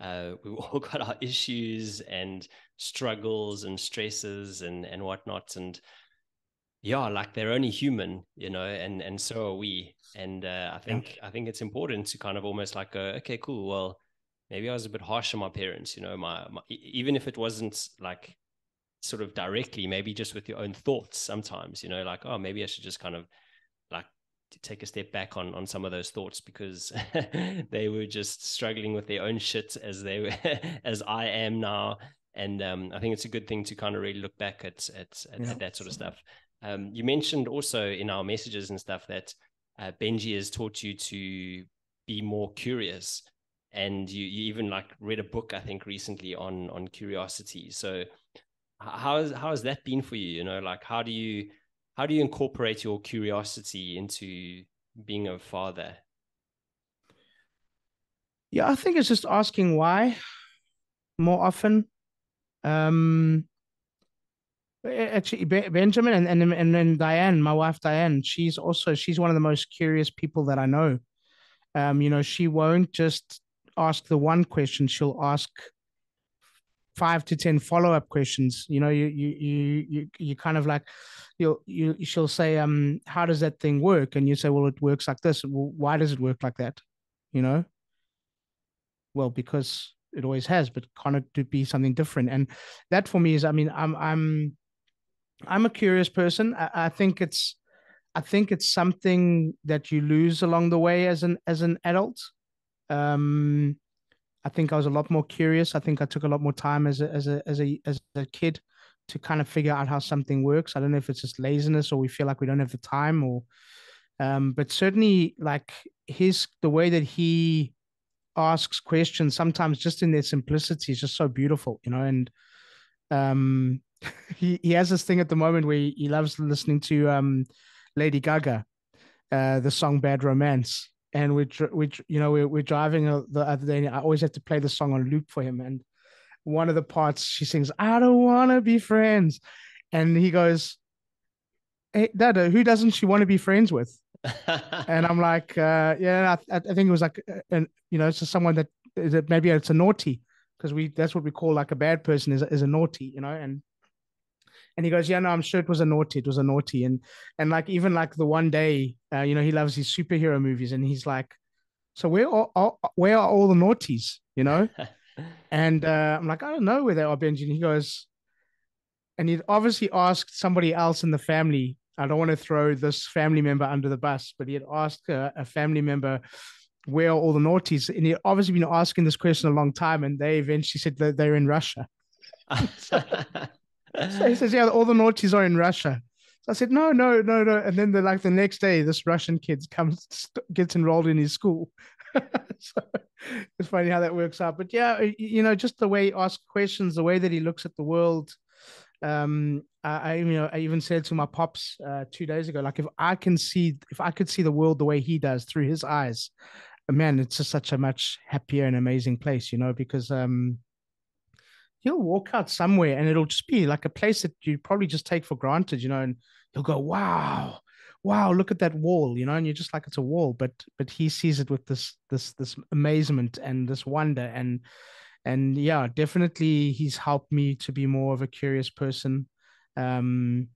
uh, *laughs* we've all got our issues and struggles and stresses and and whatnot. And yeah, like they're only human, you know, and and so are we. And uh, I think yeah. I think it's important to kind of almost like go, okay, cool. Well, maybe I was a bit harsh on my parents, you know, my, my even if it wasn't like sort of directly, maybe just with your own thoughts sometimes, you know, like, oh, maybe I should just kind of like take a step back on on some of those thoughts because *laughs* they were just struggling with their own shit as they were *laughs* as I am now. And um, I think it's a good thing to kind of really look back at at, at, yeah. at that sort of stuff. Um, you mentioned also in our messages and stuff that uh, Benji has taught you to be more curious, and you you even like read a book I think recently on on curiosity. So how has how has that been for you? You know like how do you how do you incorporate your curiosity into being a father? Yeah i think it's just asking why more often. Um actually benjamin and and and then diane my wife diane she's also she's one of the most curious people that i know um you know she won't just ask the one question she'll ask five to ten follow up questions. You know, you you you you you kind of like you you she'll say, um, how does that thing work? And you say, well, it works like this. Well, why does it work like that? You know, well, because it always has, but can it be something different? And that for me is, I mean, I'm I'm I'm a curious person. I, I think it's I think it's something that you lose along the way as an as an adult. Um, I think I was a lot more curious. I think I took a lot more time as a as a as a as a kid to kind of figure out how something works. I don't know if it's just laziness or we feel like we don't have the time or um, but certainly like his the way that he asks questions sometimes just in their simplicity is just so beautiful, you know, and um, he he has this thing at the moment where he, he loves listening to um, Lady Gaga, uh, the song "Bad Romance," and we we you know we're we're driving the other day. And I always have to play the song on loop for him, and one of the parts she sings, "I don't want to be friends," and he goes, "Hey, Dada, who doesn't she want to be friends with?" *laughs* and I'm like, uh, "Yeah, I, I, think it was like, uh, and you know, it's just someone that, it maybe it's a naughty." Because we that's what we call like a bad person is is a naughty, you know, and and he goes, yeah, no, I'm sure it was a naughty. It was a naughty. And and like even like the one day, uh, you know, he loves his superhero movies, and he's like, so where are all, where are all the naughties? You know, *laughs* and uh, I'm like, I don't know where they are, Benji. And he goes, and he obviously asked somebody else in the family. I don't want to throw this family member under the bus, but he had asked a, a family member where are all the naughties, and he obviously been asking this question a long time, and they eventually said that they're in Russia. *laughs* *laughs* so, he says, "Yeah, all the naughties are in Russia." So I said, "No, no, no, no." And then the like the next day, this Russian kid comes gets enrolled in his school. *laughs* so it's funny how that works out. But yeah, you know, just the way he asks questions, the way that he looks at the world. Um, I, you know, I even said to my pops uh, two days ago, like if I can see, if I could see the world the way he does through his eyes, man, it's just such a much happier and amazing place, you know, because um, he'll walk out somewhere and it'll just be like a place that you probably just take for granted, you know, and he'll go, wow, wow, look at that wall, you know, and you're just like, it's a wall, but but he sees it with this this this amazement and this wonder and and yeah, definitely he's helped me to be more of a curious person. Um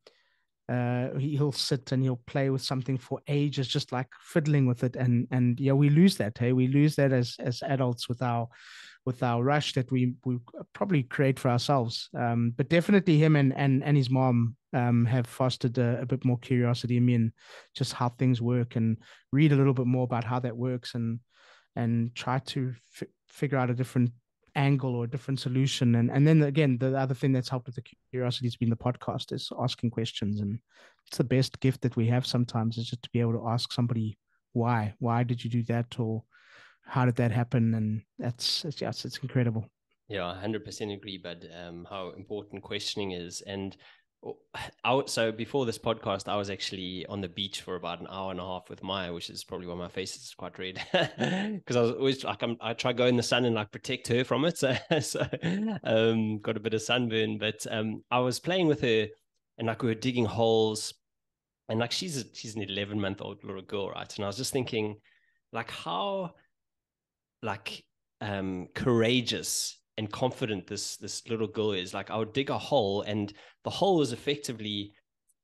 uh he'll sit and he'll play with something for ages just like fiddling with it and and yeah we lose that hey we lose that as as adults with our with our rush that we we probably create for ourselves. Um, but definitely him and and and his mom um, have fostered a, a, bit more curiosity in me and just how things work and read a little bit more about how that works and and try to f- figure out a different angle or a different solution. And and then again the other thing that's helped with the curiosity has been the podcast is asking questions. And it's the best gift that we have sometimes is just to be able to ask somebody why? Why did you do that? or how did that happen? And that's it's just it's incredible. Yeah, hundred percent agree. But um, how important questioning is, and I, *sighs* so before this podcast, I was actually on the beach for about an hour and a half with Maya, which is probably why my face is quite red *laughs* because I was always like I'm, I try go in the sun and like protect her from it. *laughs* So, so um, got a bit of sunburn, but um, I was playing with her and like we were digging holes, and like she's a, she's an 11 month old little girl, right? And I was just thinking, like how like um courageous and confident this this little girl is like i would dig a hole and the hole was effectively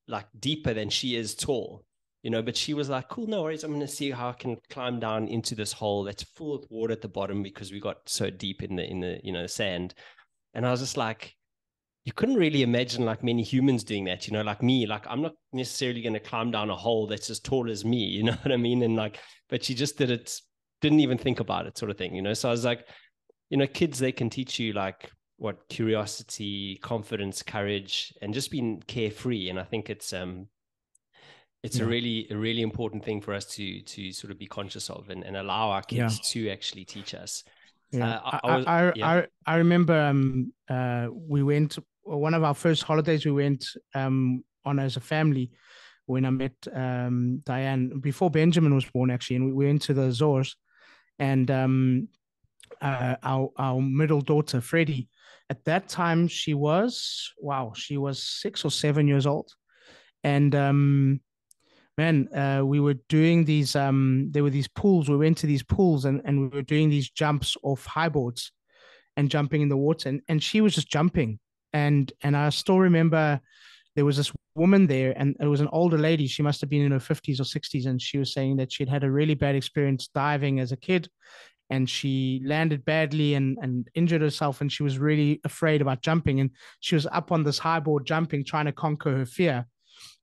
like deeper than she is tall you know but she was like cool no worries. I'm going to see how i can climb down into this hole that's full of water at the bottom because we got so deep in the in the you know sand. And i was just like you couldn't really imagine like many humans doing that you know like me like i'm not necessarily going to climb down a hole that's as tall as me *laughs* you know what i mean? And like but she just did it didn't even think about it sort of thing you know so i was like you know kids they can teach you like what curiosity confidence courage and just being carefree and i think it's um it's yeah. a really a really important thing for us to to sort of be conscious of and, and allow our kids yeah. to actually teach us yeah uh, I, I, was, I, yeah. I, I remember um uh we went one of our first holidays we went um on as a family when I met um Diane before Benjamin was born actually and we went to the Azores and um, uh, our our middle daughter Freddie. At that time, she was wow, she was six or seven years old, and um, man, uh, we were doing these. Um, there were these pools. We went to these pools, and and we were doing these jumps off high boards, and jumping in the water, and and she was just jumping, and and I still remember there was this woman there and it was an older lady. She must have been in her 50s or 60s and she was saying that she'd had a really bad experience diving as a kid and she landed badly and, and injured herself and she was really afraid about jumping and she was up on this high board jumping trying to conquer her fear.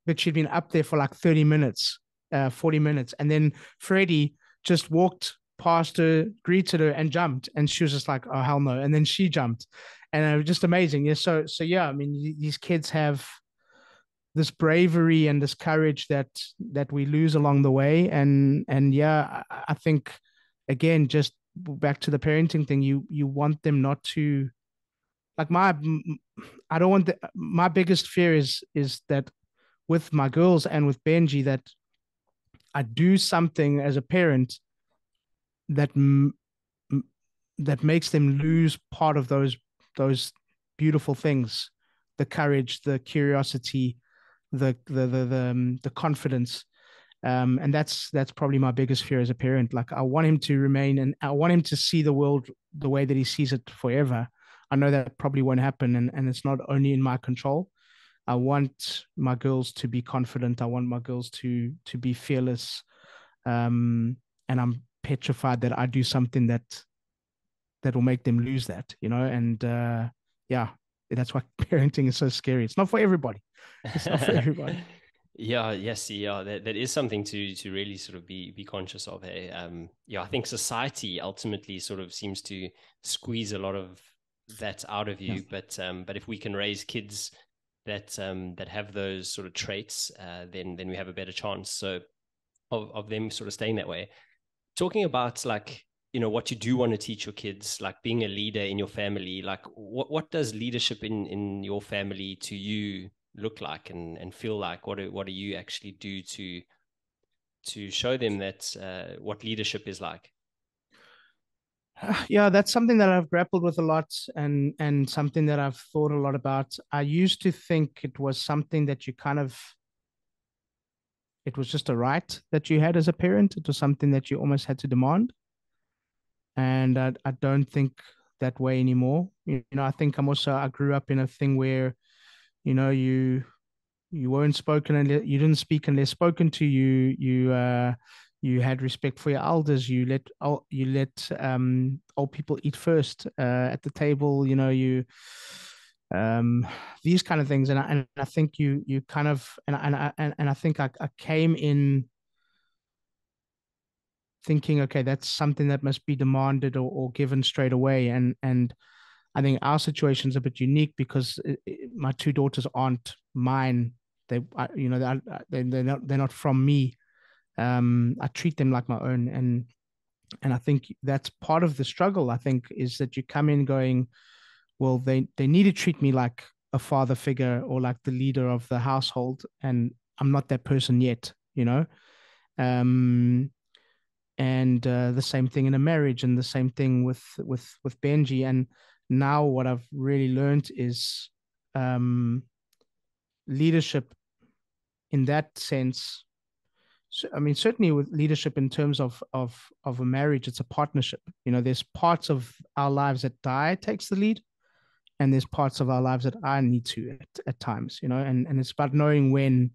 But she'd been up there for like 30 minutes uh, 40 minutes and then freddie just walked past her greeted her and jumped and she was just like oh hell no and then she jumped. And it was just amazing. Yeah so so yeah i mean these kids have this bravery and this courage that that we lose along the way. And and yeah I, think again just back to the parenting thing you you want them not to like my I don't want the, my biggest fear is is that with my girls and with Benji that I do something as a parent that that makes them lose part of those those beautiful things the courage the curiosity the the the the, um, the confidence. Um, and that's that's probably my biggest fear as a parent. Like i want him to remain and i want him to see the world the way that he sees it forever. I know that probably won't happen and, and it's not only in my control. I want my girls to be confident. I want my girls to to be fearless. Um, and i'm petrified that i do something that that will make them lose that you know? And uh, yeah that's why *laughs* parenting is so scary. It's not for everybody *laughs* it's not for everybody. *laughs* Yeah yes yeah that, that is something to to really sort of be be conscious of hey um yeah i think society ultimately sort of seems to squeeze a lot of that out of you yeah. but um but if we can raise kids that um that have those sort of traits uh then then we have a better chance so of, of them sort of staying that way. Talking about like you know what you do want to teach your kids like being a leader in your family like what what does leadership in in your family to you look like and and feel like what do, what do you actually do to to show them that uh, what leadership is like? *sighs* Yeah that's something that i've grappled with a lot and and something that i've thought a lot about. I used to think it was something that you kind of it was just a right that you had as a parent. It was something that you almost had to demand. And I, I don't think that way anymore. You know, I think I'm also I grew up in a thing where, you know, you you weren't spoken and you didn't speak unless spoken to you. You uh, you had respect for your elders. You let you let um, old people eat first uh, at the table. You know, you um, these kind of things, and I, and I think you you kind of and and and, and I think I, I came in thinking, okay, that's something that must be demanded or, or given straight away. And and I think our situation is a bit unique because it, it, my two daughters aren't mine. They, I, you know, they, they're not they're not from me. Um, I treat them like my own, and and I think that's part of the struggle. I think is that you come in going, well, they they need to treat me like a father figure or like the leader of the household, and I'm not that person yet. You know, um, and uh, the same thing in a marriage and the same thing with with with benji and now what i've really learned is um, leadership in that sense so, i mean certainly with leadership in terms of of of a marriage it's a partnership. You know there's parts of our lives that Di takes the lead and there's parts of our lives that i need to at, at times you know and and it's about knowing when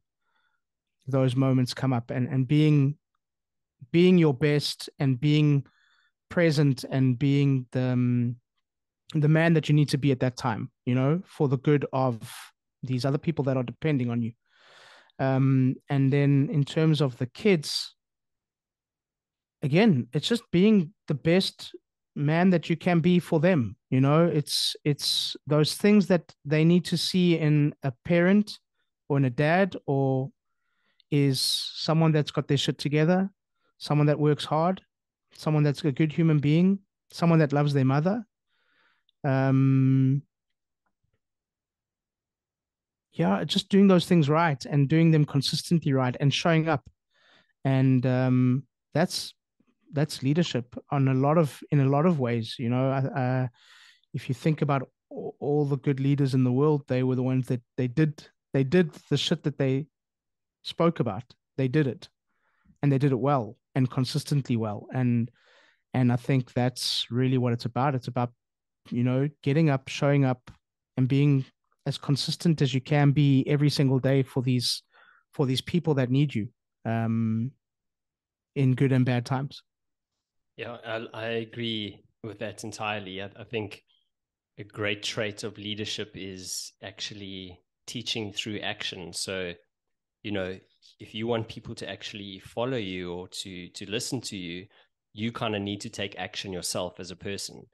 those moments come up and and being being your best and being present and being the um, the man that you need to be at that time you know for the good of these other people that are depending on you um and then in terms of the kids again it's just being the best man that you can be for them you know it's it's those things that they need to see in a parent or in a dad or is someone that's got their shit together someone that works hard, someone that's a good human being, someone that loves their mother. Um, yeah, just doing those things right and doing them consistently right and showing up, and um, that's that's leadership on a lot of in a lot of ways. You know, uh, if you think about all the good leaders in the world, they were the ones that they did they did the shit that they spoke about. They did it, and they did it well and consistently well. And and I think that's really what it's about. It's about, you know, getting up, showing up, and being as consistent as you can be every single day for these for these people that need you um, in good and bad times. Yeah, I, I agree with that entirely. I, I think a great trait of leadership is actually teaching through action. So, you know, if you want people to actually follow you or to to listen to you you kind of need to take action yourself as a person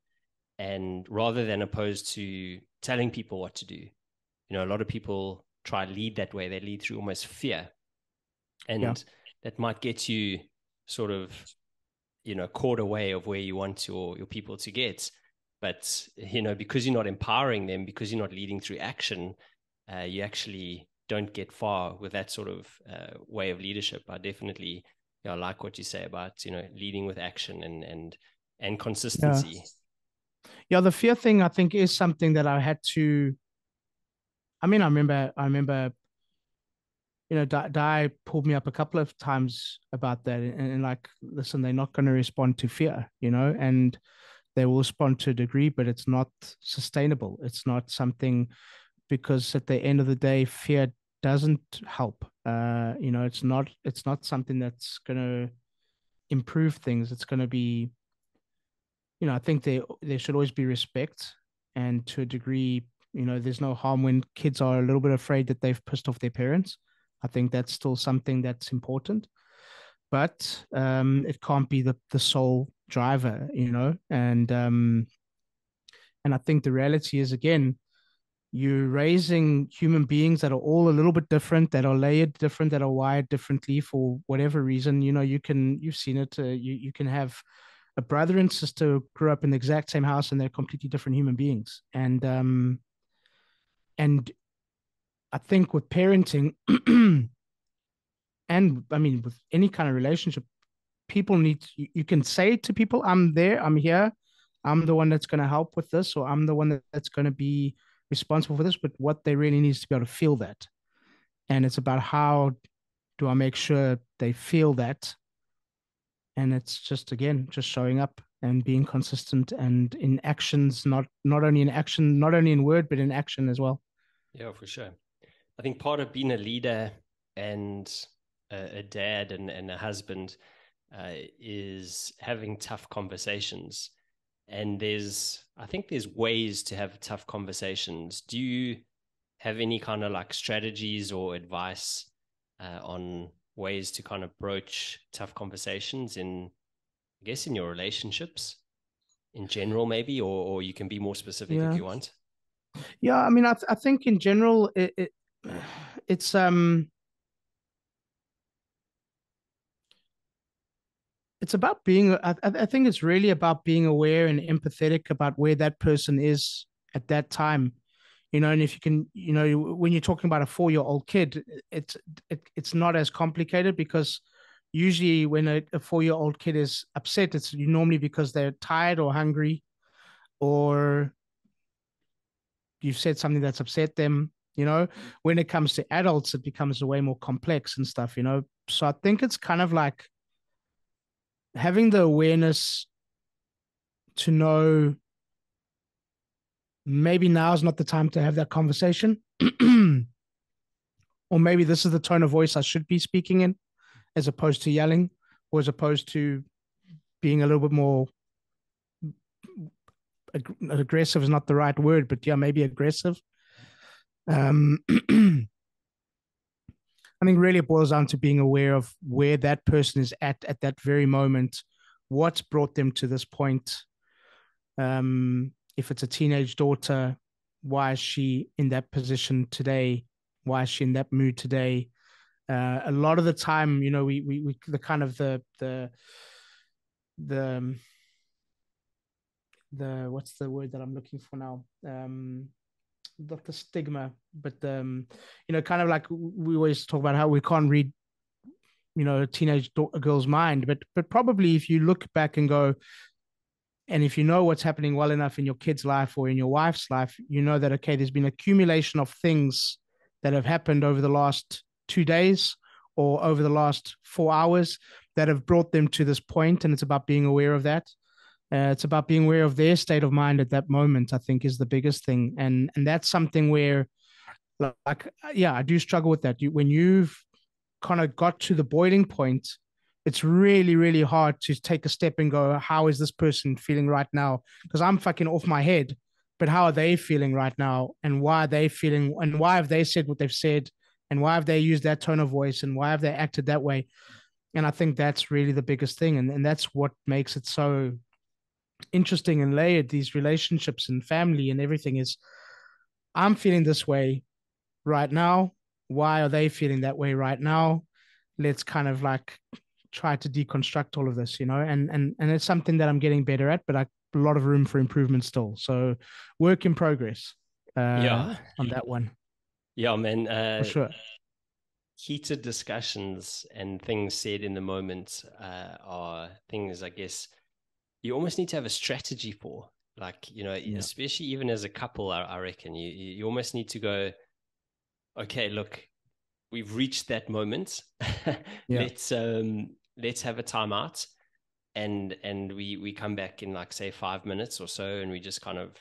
and rather than opposed to telling people what to do you know a lot of people try lead that way. They lead through almost fear. And yeah. that might get you sort of you know caught away of where you want your your people to get. But you know because you're not empowering them because you're not leading through action uh, you actually don't get far with that sort of uh, way of leadership. I definitely you know, like what you say about you know leading with action and and and consistency. yeah. Yeah the fear thing i think is something that i had to i mean i remember i remember you know, Di, Di, pulled me up a couple of times about that, and, and like, listen, they're not going to respond to fear, you know, and they will respond to a degree, but it's not sustainable. It's not something because at the end of the day, fear doesn't help. Uh, you know, it's not it's not something that's going to improve things. It's going to be, you know, I think there there should always be respect, and to a degree, you know, there's no harm when kids are a little bit afraid that they've pissed off their parents. I think that's still something that's important, but um, it can't be the the sole driver, you know. And um, and I think the reality is again, you're raising human beings that are all a little bit different, that are layered different, that are wired differently for whatever reason. You know, you can you've seen it. Uh, you you can have a brother and sister grew up in the exact same house and they're completely different human beings. And um, and I think with parenting, *clears throat* and I mean with any kind of relationship, people need you, you can say to people, "I'm there, I'm here, I'm the one that's going to help with this, or I'm the one that, that's going to be responsible for this." But what they really need is to be able to feel that, and it's about how do I make sure they feel that, and it's just again just showing up and being consistent and in actions, not not only in action, not only in word, but in action as well. Yeah, for sure. I think part of being a leader and a, a dad and, and a husband uh, is having tough conversations. And there's, I think there's ways to have tough conversations. Do you have any kind of like strategies or advice uh, on ways to kind of broach tough conversations in, I guess, in your relationships in general, maybe, or, or you can be more specific yeah. if you want? Yeah, I mean, I, th- I think in general, it, it, *sighs* it's um it's about being I, I think it's really about being aware and empathetic about where that person is at that time you know and if you can you know when you're talking about a four year old kid it's it, it's not as complicated because usually when a, a four year old kid is upset it's normally because they're tired or hungry or you've said something that's upset them you know. When it comes to adults it becomes a way more complex and stuff you know. So i think it's kind of like having the awareness to know maybe now is not the time to have that conversation *clears throat* or maybe this is the tone of voice i should be speaking in as opposed to yelling or as opposed to being a little bit more aggressive is not the right word but yeah maybe aggressive um, *clears throat* I think really it boils down to being aware of where that person is at at that very moment, what's brought them to this point. Um, if it's a teenage daughter, why is she in that position today? Why is she in that mood today? Uh, a lot of the time, you know, we, we we the kind of the the the the what's the word that I'm looking for now? Um, not the stigma, but um, you know, kind of like we always talk about how we can't read, you know, a teenage girl's mind, but but probably if you look back and go, and if you know what's happening well enough in your kid's life or in your wife's life, you know that okay, there's been accumulation of things that have happened over the last two days or over the last four hours that have brought them to this point, and it's about being aware of that. Uh, it's about being aware of their state of mind at that moment. I think is the biggest thing, and and that's something where, like, yeah, I do struggle with that. You, when you've kind of got to the boiling point, it's really really hard to take a step and go, how is this person feeling right now? Because I'm fucking off my head. But how are they feeling right now, and why are they feeling, and why have they said what they've said, and why have they used that tone of voice, and why have they acted that way? And I think that's really the biggest thing, and and that's what makes it so interesting and layered these relationships and family and everything is i'm feeling this way right now why are they feeling that way right now let's kind of like try to deconstruct all of this you know and and and it's something that i'm getting better at but i a lot of room for improvement still. So work in progress. Uh, yeah, on that one. Yeah, man. Uh, for sure. Heated discussions and things said in the moment uh, are things I guess you almost need to have a strategy for. Like you know, yeah. especially even as a couple, I, I reckon you you almost need to go. Okay, look, we've reached that moment. *laughs* yeah. Let's um let's have a timeout and and we we come back in like say five minutes or so and we just kind of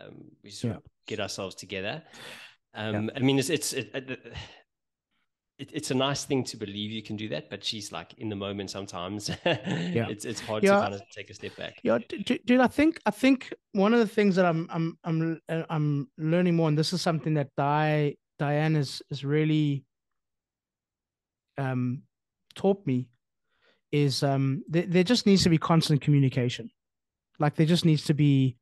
um we sort yeah. of get ourselves together um yeah. i mean it's it's it, it, it, it's a nice thing to believe you can do that but she's like in the moment sometimes *laughs* yeah it's it's hard yeah. to kind of take a step back yeah dude i think i think one of the things that i'm i'm i'm uh, i'm learning more and this is something that Di, diane is is really um taught me is um th- there just needs to be constant communication. Like there just needs to be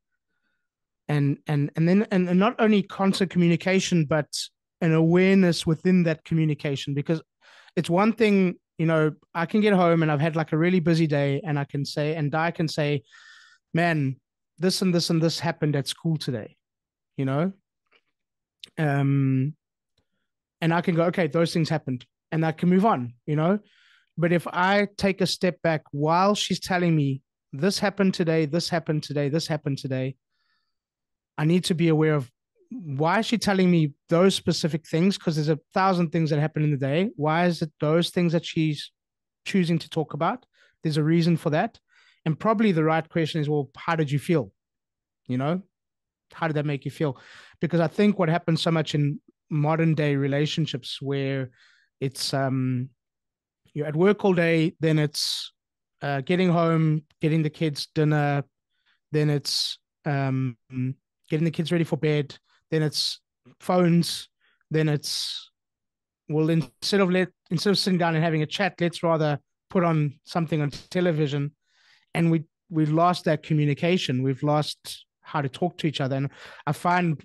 and and and then and, and not only constant communication but an awareness within that communication. Because it's one thing you know i can get home and i've had like a really busy day and i can say and i can say man this and this and this happened at school today you know? Um and i can go okay those things happened and i can move on you know but if I take a step back while she's telling me this happened today, this happened today, this happened today, I need to be aware of why is she telling me those specific things? Because there's a thousand things that happen in the day. Why is it those things that she's choosing to talk about? There's a reason for that. And probably the right question is, well, how did you feel? You know, how did that make you feel? Because I think what happens so much in modern day relationships where it's um you're at work all day, then it's uh, getting home, getting the kids dinner, then it's um, getting the kids ready for bed, then it's phones, then it's well instead of let instead of sitting down and having a chat, let's rather put on something on television, and we we've lost that communication. We've lost how to talk to each other, and I find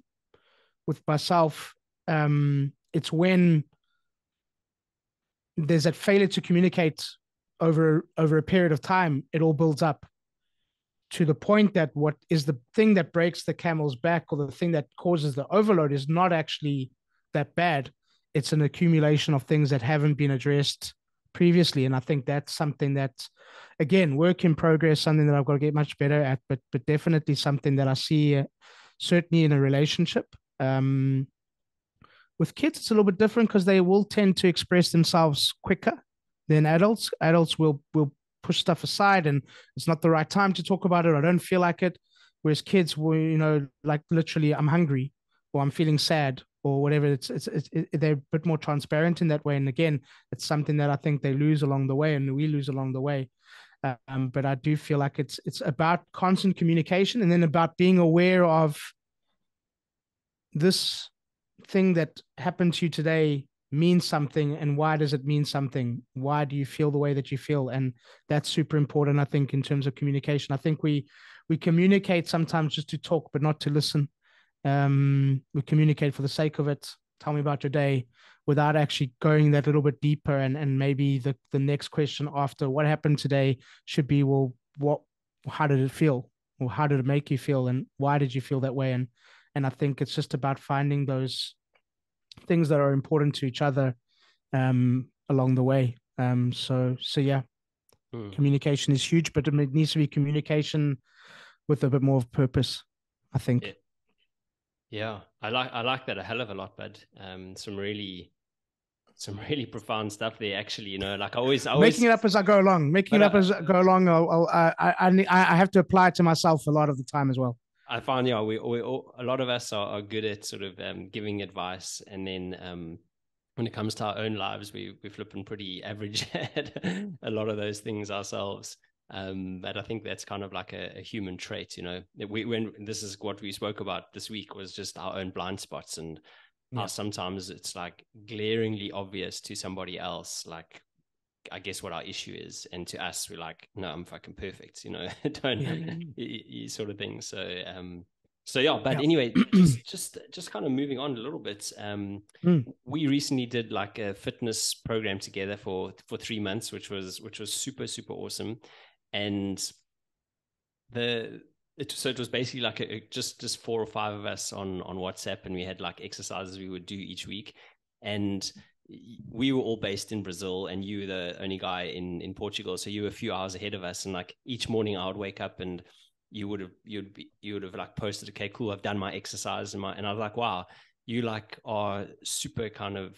with myself, um, it's when there's that failure to communicate over over a period of time it all builds up to the point that what is the thing that breaks the camel's back or the thing that causes the overload is not actually that bad. It's an accumulation of things that haven't been addressed previously. And i think that's something that again work in progress something that i've got to get much better at but but definitely something that i see uh, certainly in a relationship. Um with kids, it's a little bit different because they will tend to express themselves quicker than adults. Adults will will push stuff aside, and it's not the right time to talk about it. I don't feel like it. Whereas kids will, you know, like literally, I'm hungry, or I'm feeling sad, or whatever. It's it's, it's it, they're a bit more transparent in that way. And again, it's something that I think they lose along the way, and we lose along the way. Um, but I do feel like it's it's about constant communication, and then about being aware of this thing that happened to you today means something and why does it mean something? Why do you feel the way that you feel? And that's super important i think in terms of communication. I think we we communicate sometimes just to talk but not to listen. Um we communicate for the sake of it. Tell me about your day without actually going that little bit deeper and and maybe the the next question after what happened today? should be well what how did it feel? Or how did it make you feel? And why did you feel that way? And and i think it's just about finding those things that are important to each other um, along the way. Um, so so yeah, mm. communication is huge, but it needs to be communication with a bit more of purpose. I think. Yeah. yeah, I like I like that a hell of a lot, bud. Um, some really some *laughs* really profound stuff there. Actually, you know, like I always, I always making it up as I go along, making it up I, as I go along. I'll, I'll, I, I I have to apply it to myself a lot of the time as well. I find yeah, we, we all, a lot of us are, are good at sort of um, giving advice, and then um, when it comes to our own lives, we we flipping pretty average *laughs* at a lot of those things ourselves. Um, but I think that's kind of like a, a human trait, you know. We when this is what we spoke about this week was just our own blind spots and yeah. how sometimes it's like glaringly obvious to somebody else, like I guess what our issue is, and to us, we're like, no, I'm fucking perfect, you know, *laughs* don't yeah. you, you sort of thing. So, um, so yeah, but yeah. anyway, *clears throat* just, just just kind of moving on a little bit. Um, mm. we recently did like a fitness program together for for three months, which was which was super super awesome, and the it, so it was basically like a, just just four or five of us on on WhatsApp, and we had like exercises we would do each week, and we were all based in Brazil, and you were the only guy in in Portugal, so you were a few hours ahead of us, and like each morning I would wake up and you would have you'd be you would have like posted okay cool I've done my exercise and my and I was like wow you like are super kind of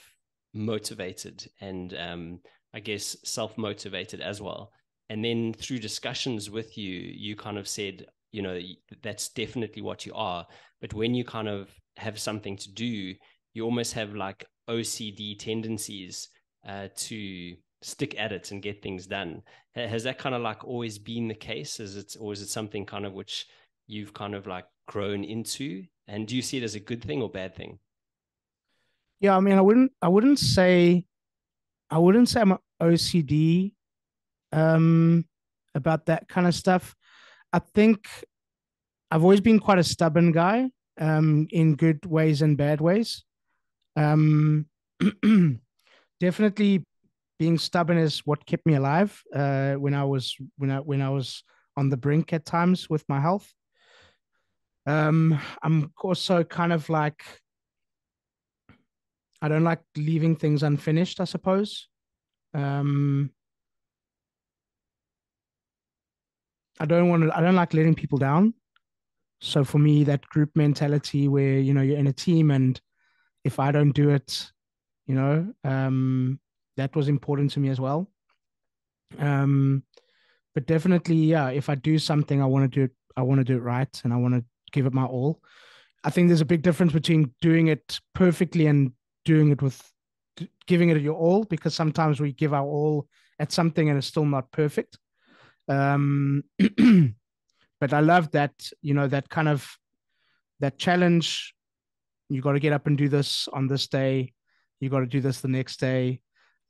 motivated and um I guess self motivated as well. And then through discussions with you you kind of said you know that's definitely what you are. But when you kind of have something to do you almost have like ocd tendencies uh, to stick at it and get things done. Has that kind of like always been the case? Is it or is it something kind of which you've kind of like grown into? And do you see it as a good thing or bad thing? Yeah i mean i wouldn't i wouldn't say i wouldn't say i'm ocd um about that kind of stuff. I think I've always been quite a stubborn guy, um, in good ways and bad ways. Um, *clears throat* definitely being stubborn is what kept me alive uh, when I was when I when I was on the brink at times with my health. Um, I'm also kind of like I don't like leaving things unfinished. I suppose. Um, I don't want to. I don't like letting people down. So for me, that group mentality where you know you're in a team, and if I don't do it, you know, um, that was important to me as well. Um, but definitely, yeah, if I do something, I want to do it. I want to do it right, and I want to give it my all. I think there's a big difference between doing it perfectly and doing it with giving it your all because sometimes we give our all at something and it's still not perfect um, *clears throat* but I love that, you know, that kind of that challenge. You got to get up and do this on this day. You got to do this the next day.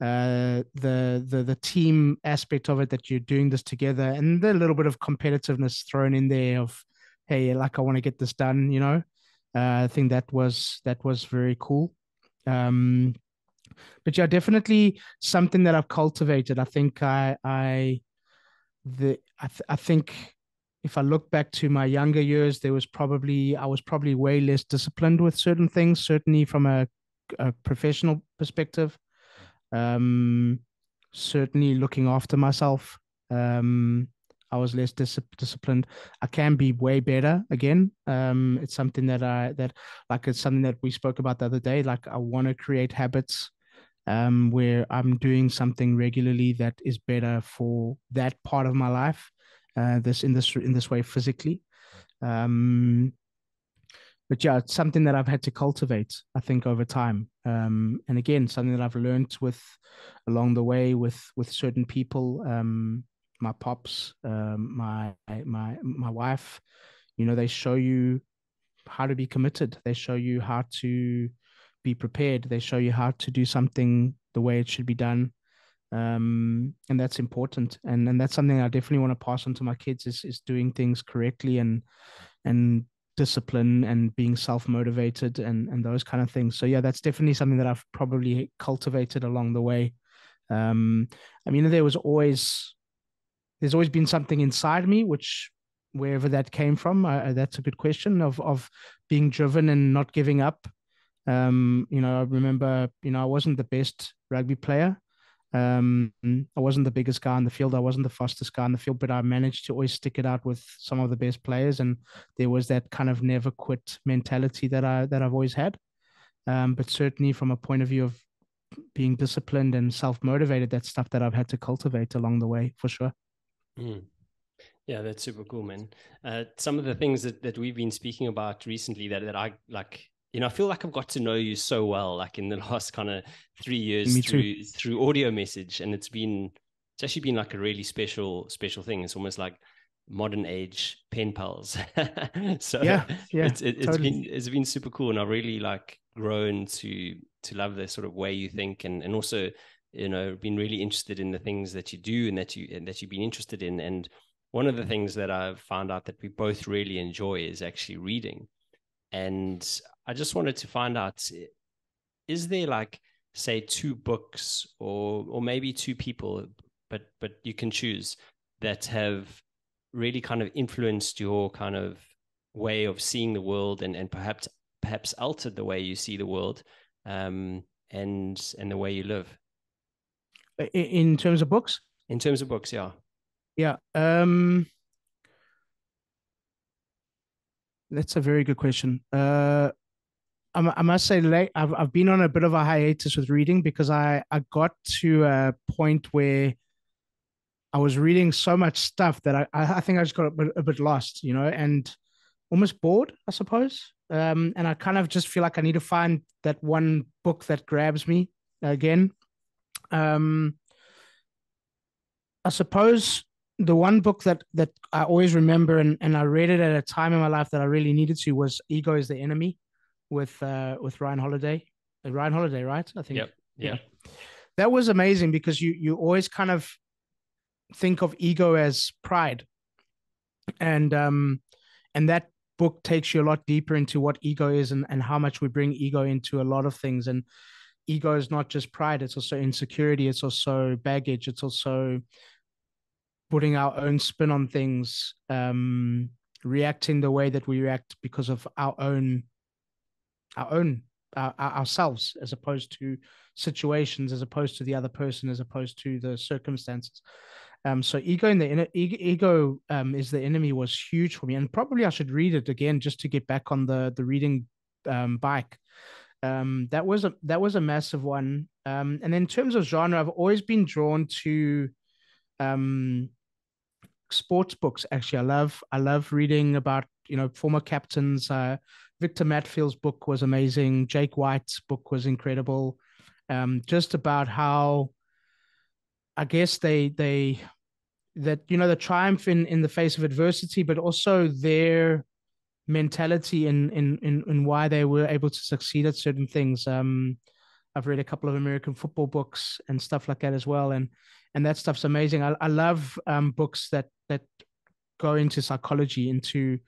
Uh, the the the team aspect of it that you're doing this together, and the little bit of competitiveness thrown in there of, hey, like I want to get this done. You know, uh, I think that was that was very cool. Um, but yeah, definitely something that I've cultivated. I think I I the I, th- I think if I look back to my younger years, there was probably I was probably way less disciplined with certain things. Certainly from a, a professional perspective, um, certainly looking after myself. Um, I was less dis- disciplined. I can be way better again. Um, it's something that I that like it's something that we spoke about the other day. Like I want to create habits um, where I'm doing something regularly that is better for that part of my life, uh, this in this in this way physically. Um, but yeah, it's something that I've had to cultivate, I think, over time. Um, and again, something that I've learned with along the way with with certain people, um, my pops, um, my my my wife. You know, they show you how to be committed. They show you how to be prepared. They show you how to do something the way it should be done. Um, and that's important. And and that's something I definitely want to pass on to my kids is is doing things correctly and and discipline and being self-motivated and and those kind of things. So yeah, that's definitely something that I've probably cultivated along the way. Um, I mean, there was always there's always been something inside me which wherever that came from that's a good question of of being driven and not giving up um, you know, I remember, you know, I wasn't the best rugby player. Um, I wasn't the biggest guy in the field. I wasn't the fastest guy in the field, but I managed to always stick it out with some of the best players. And there was that kind of never quit mentality that I that I've always had. Um, but certainly from a point of view of being disciplined and self motivated, that's stuff that I've had to cultivate along the way for sure. Mm. Yeah, that's super cool, man. Uh, some of the things that, that we've been speaking about recently that, that I like you know, I feel like I've got to know you so well, like in the *laughs* last kind of three years Me through too. through audio message, and it's been it's actually been like a really special special thing. It's almost like modern age pen pals. *laughs* so yeah, yeah, it's it, has totally. been it's been super cool, and I've really like grown to to love the sort of way you think, and and also you know been really interested in the things that you do and that you and that you've been interested in, and one of the things that I've found out that we both really enjoy is actually reading. And I just wanted to find out is there like say two books or or maybe two people but but you can choose that have really kind of influenced your kind of way of seeing the world and and perhaps perhaps altered the way you see the world um, and and the way you live? In terms of books? In terms of books yeah. Yeah um that's a very good question. Uh I, must say, late. I've I've been on a bit of a hiatus with reading because I I got to a point where I was reading so much stuff that I I think I just got a bit, a bit lost, you know, and almost bored, I suppose. Um, and I kind of just feel like I need to find that one book that grabs me again. Um, I suppose the one book that that I always remember and, and I read it at a time in my life that I really needed to was Ego is the Enemy with uh with Ryan Holiday. Uh, Ryan Holiday, right? I think. Yep. Yeah. yeah. That was amazing because you you always kind of think of ego as pride. And um and that book takes you a lot deeper into what ego is and, and how much we bring ego into a lot of things. And ego is not just pride, it's also insecurity, it's also baggage, it's also putting our own spin on things, um, reacting the way that we react because of our own our own uh, ourselves as opposed to situations as opposed to the other person as opposed to the circumstances um, so ego in the ego, ego um, is the enemy was huge for me, and probably I should read it again just to get back on the the reading um, bike. Um, that was a that was a massive one. Um, and in terms of genre, I've always been drawn to um, sports books. Actually, I love I love reading about you know former captains. Uh, Victor Matfield's book was amazing. Jake White's book was incredible. Um, just about how I guess they they that you know the triumph in in the face of adversity, but also their mentality in in in, in why they were able to succeed at certain things. Um, I've read a couple of American football books and stuff like that as well, and and that stuff's amazing. I I love um, books that that go into psychology, into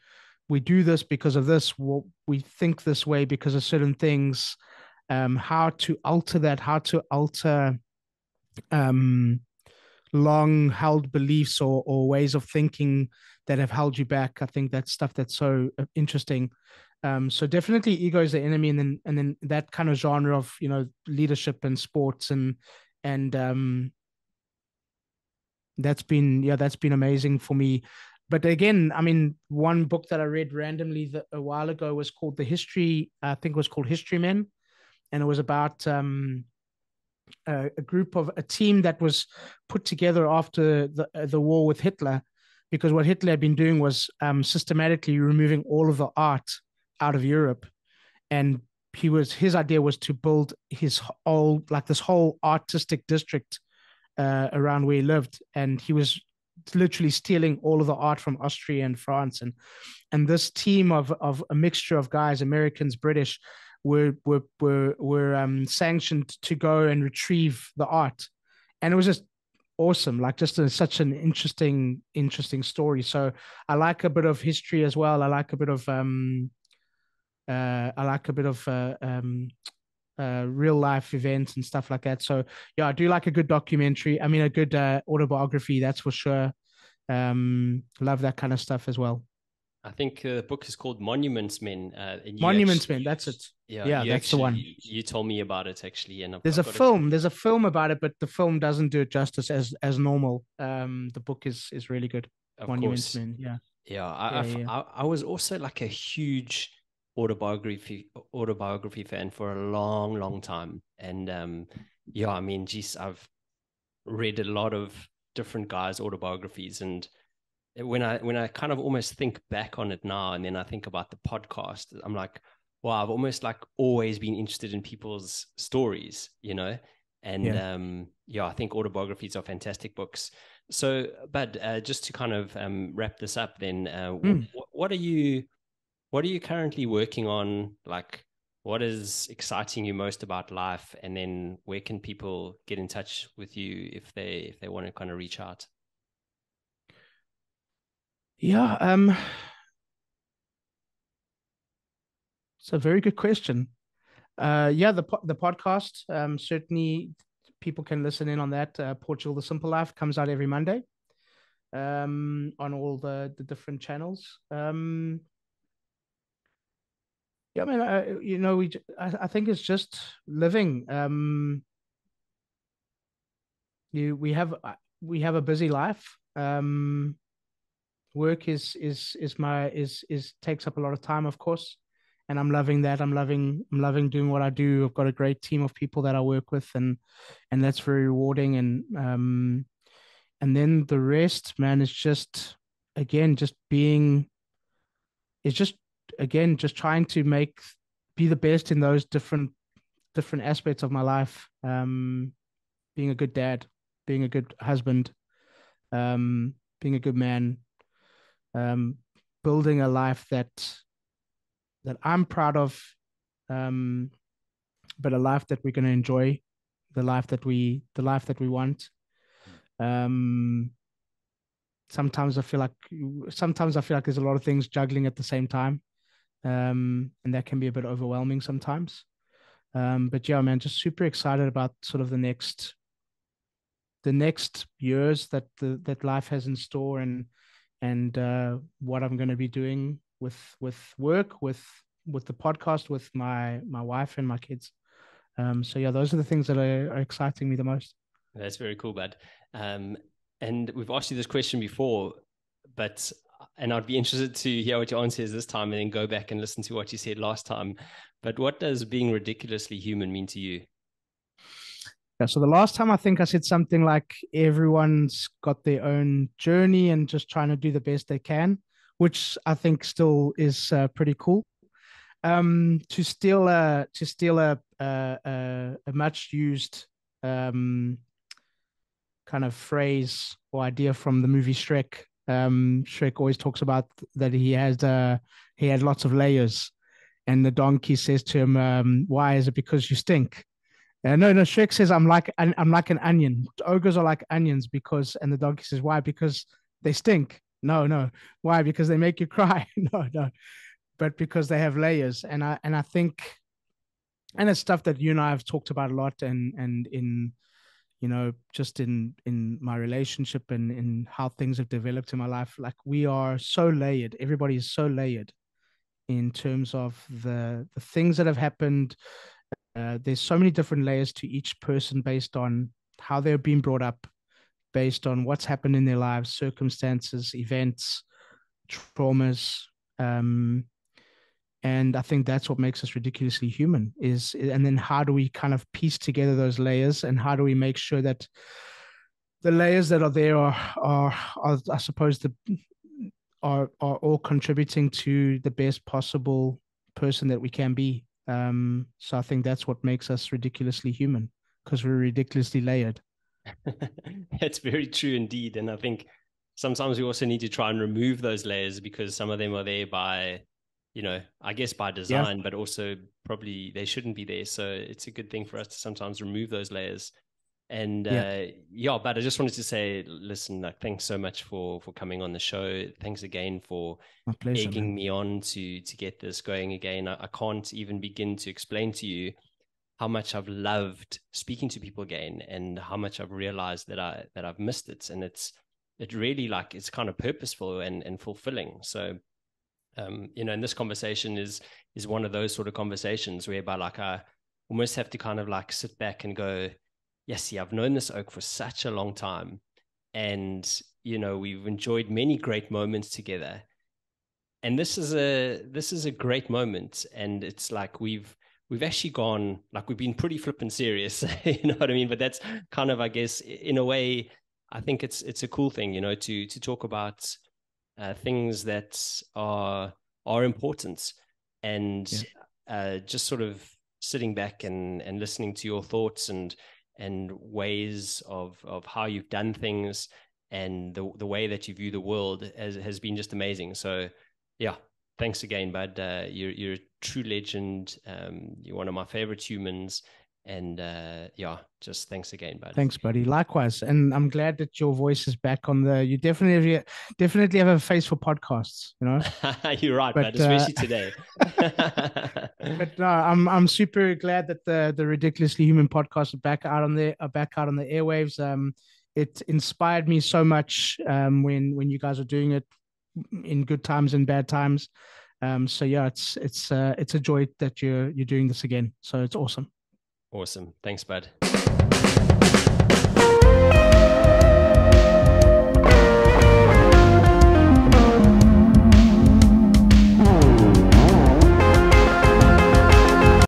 we do this because of this, what we think this way because of certain things, um, how to alter that, how to alter um, long held beliefs or, or ways of thinking that have held you back. I think that's stuff that's so uh, interesting. Um, so definitely ego is the enemy, and then and then that kind of genre of you know leadership and sports and and um, that's been yeah that's been amazing for me. But again, I mean, one book that I read randomly a while ago was called The History. I think it was called History Men, and it was about um, a, a, group of a team that was put together after the uh, the war with Hitler, because what Hitler had been doing was um, systematically removing all of the art out of Europe, and he was his idea was to build his whole like this whole artistic district uh, around where he lived, and he was literally stealing all of the art from Austria and France, and and this team of of a mixture of guys, Americans, British, were were were were um, sanctioned to go and retrieve the art, and it was just awesome like just a, such an interesting interesting story. So i like a bit of history as well. I like a bit of um uh i like a bit of uh, um uh real life events and stuff like that so yeah i do like a good documentary i mean a good uh, autobiography that's for sure um love that kind of stuff as well I think uh, the book is called Monuments Men. Uh, Monuments Men, that's it. Yeah, yeah that's actually, the one. You told me about it actually, and I've, there's I've a film. There's a film about it, but the film doesn't do it justice as as normal. Um, the book is is really good. Of Monuments course. Men, yeah. Yeah, I, yeah, yeah. I, I was also like a huge autobiography autobiography fan for a long, long time, and um, yeah, I mean, geez, I've read a lot of different guys' autobiographies and when I when I kind of almost think back on it now, and then I think about the podcast, I'm like, wow, I've almost like always been interested in people's stories, you know. And yeah, um, yeah I think autobiographies are fantastic books. So, but uh, just to kind of um, wrap this up, then, uh, mm. what, what are you what are you currently working on? Like, what is exciting you most about life? And then, where can people get in touch with you if they if they want to kind of reach out? Yeah, um, it's a very good question. Uh, yeah, the the podcast um, certainly people can listen in on that. Uh, Portugal: The Simple Life comes out every Monday. um, on all the the different channels. Um, yeah, I mean, uh, you know, we I, I think it's just living. Um, you we have uh, we have a busy life. Um, work is is is my is is takes up a lot of time, of course, and I'm loving that. I'm loving I'm loving doing what I do. I've got a great team of people that I work with, and and that's very rewarding. And um, and then the rest, man, is just again just being. It's just again just trying to make be the best in those different different aspects of my life. Um, being a good dad, being a good husband, um, being a good man, um, building a life that that I'm proud of, um, but a life that we're going to enjoy, the life that we the life that we want. Um, sometimes I feel like sometimes I feel like there's a lot of things juggling at the same time, um, and that can be a bit overwhelming sometimes. Um, but yeah, man, just super excited about sort of the next the next years that the, that life has in store and and uh, what I'm going to be doing with with work with with the podcast with my my wife and my kids. Um, so yeah, those are the things that are, are exciting me the most. That's very cool, bud. Um, and we've asked you this question before, but and I'd be interested to hear what your answer is this time, and then go back and listen to what you said last time. But what does being ridiculously human mean to you? Yeah, so the last time I think I said something like everyone's got their own journey and just trying to do the best they can, which I think still is uh, pretty cool. Um, to steal a to steal a a, a, a much used um, kind of phrase or idea from the movie Shrek. Um, Shrek always talks about that he has uh, he had lots of layers, and the donkey says to him, um, "Why is it because you stink?" Uh, no, no. Shrek says I'm like I'm like an onion. Ogres are like onions because, and the donkey says why? Because they stink. No, no. Why? Because they make you *laughs* cry. no, no. But because they have layers, and I and I think, and it's stuff that you and I have talked about a lot, and and in, you know, just in in my relationship and in how things have developed in my life. Like we are so layered. Everybody is so layered, in terms of the the things that have happened uh, there's so many different layers to each person based on how they're being brought up, based on what's happened in their lives, circumstances, events, traumas. Um, and I think that's what makes us ridiculously human. Is and then how do we kind of piece together those layers, and how do we make sure that the layers that are there are are, are I suppose the are are all contributing to the best possible person that we can be um, so I think that's what makes us ridiculously human because we're ridiculously layered. *laughs* That's very true indeed. And I think sometimes we also need to try and remove those layers because some of them are there by, you know, I guess by design, yeah. but also probably they shouldn't be there. So it's a good thing for us to sometimes remove those layers and yeah. Uh, yeah. but I just wanted to say, listen, like, thanks so much for for coming on the show. Thanks again for pleasure, egging man. me on to to get this going again. I, I can't even begin to explain to you how much I've loved speaking to people again, and how much I've realized that I that I've missed it, and it's it really like it's kind of purposeful and and fulfilling. So um, you know, and this conversation is is one of those sort of conversations whereby like I almost have to kind of like sit back and go, yes, see, I've known this oak for such a long time. And, you know, we've enjoyed many great moments together. And this is a this is a great moment. And it's like we've we've actually gone like we've been pretty flippant serious, *laughs* you know what I mean? But that's kind of, I guess, in a way, I think it's it's a cool thing, you know, to to talk about uh, things that are are important and yeah. uh, just sort of sitting back and and listening to your thoughts and and ways of of how you've done things and the the way that you view the world has has been just amazing. So yeah, thanks again, bud. Uh, you're you're a true legend. Um, you're one of my favorite humans. And uh, yeah, just thanks again, buddy. Thanks, buddy. Likewise, and I'm glad that your voice is back on the. You definitely, definitely have a face for podcasts. You know, *laughs* you're right, but, bud. Especially uh, today. *laughs* but no, I'm I'm super glad that the the ridiculously human podcast are back out on the are back out on the airwaves. Um, it inspired me so much um, when when you guys are doing it in good times and bad times. Um, so yeah, it's it's uh, it's a joy that you're you're doing this again. So it's awesome. Awesome. Thanks, bud.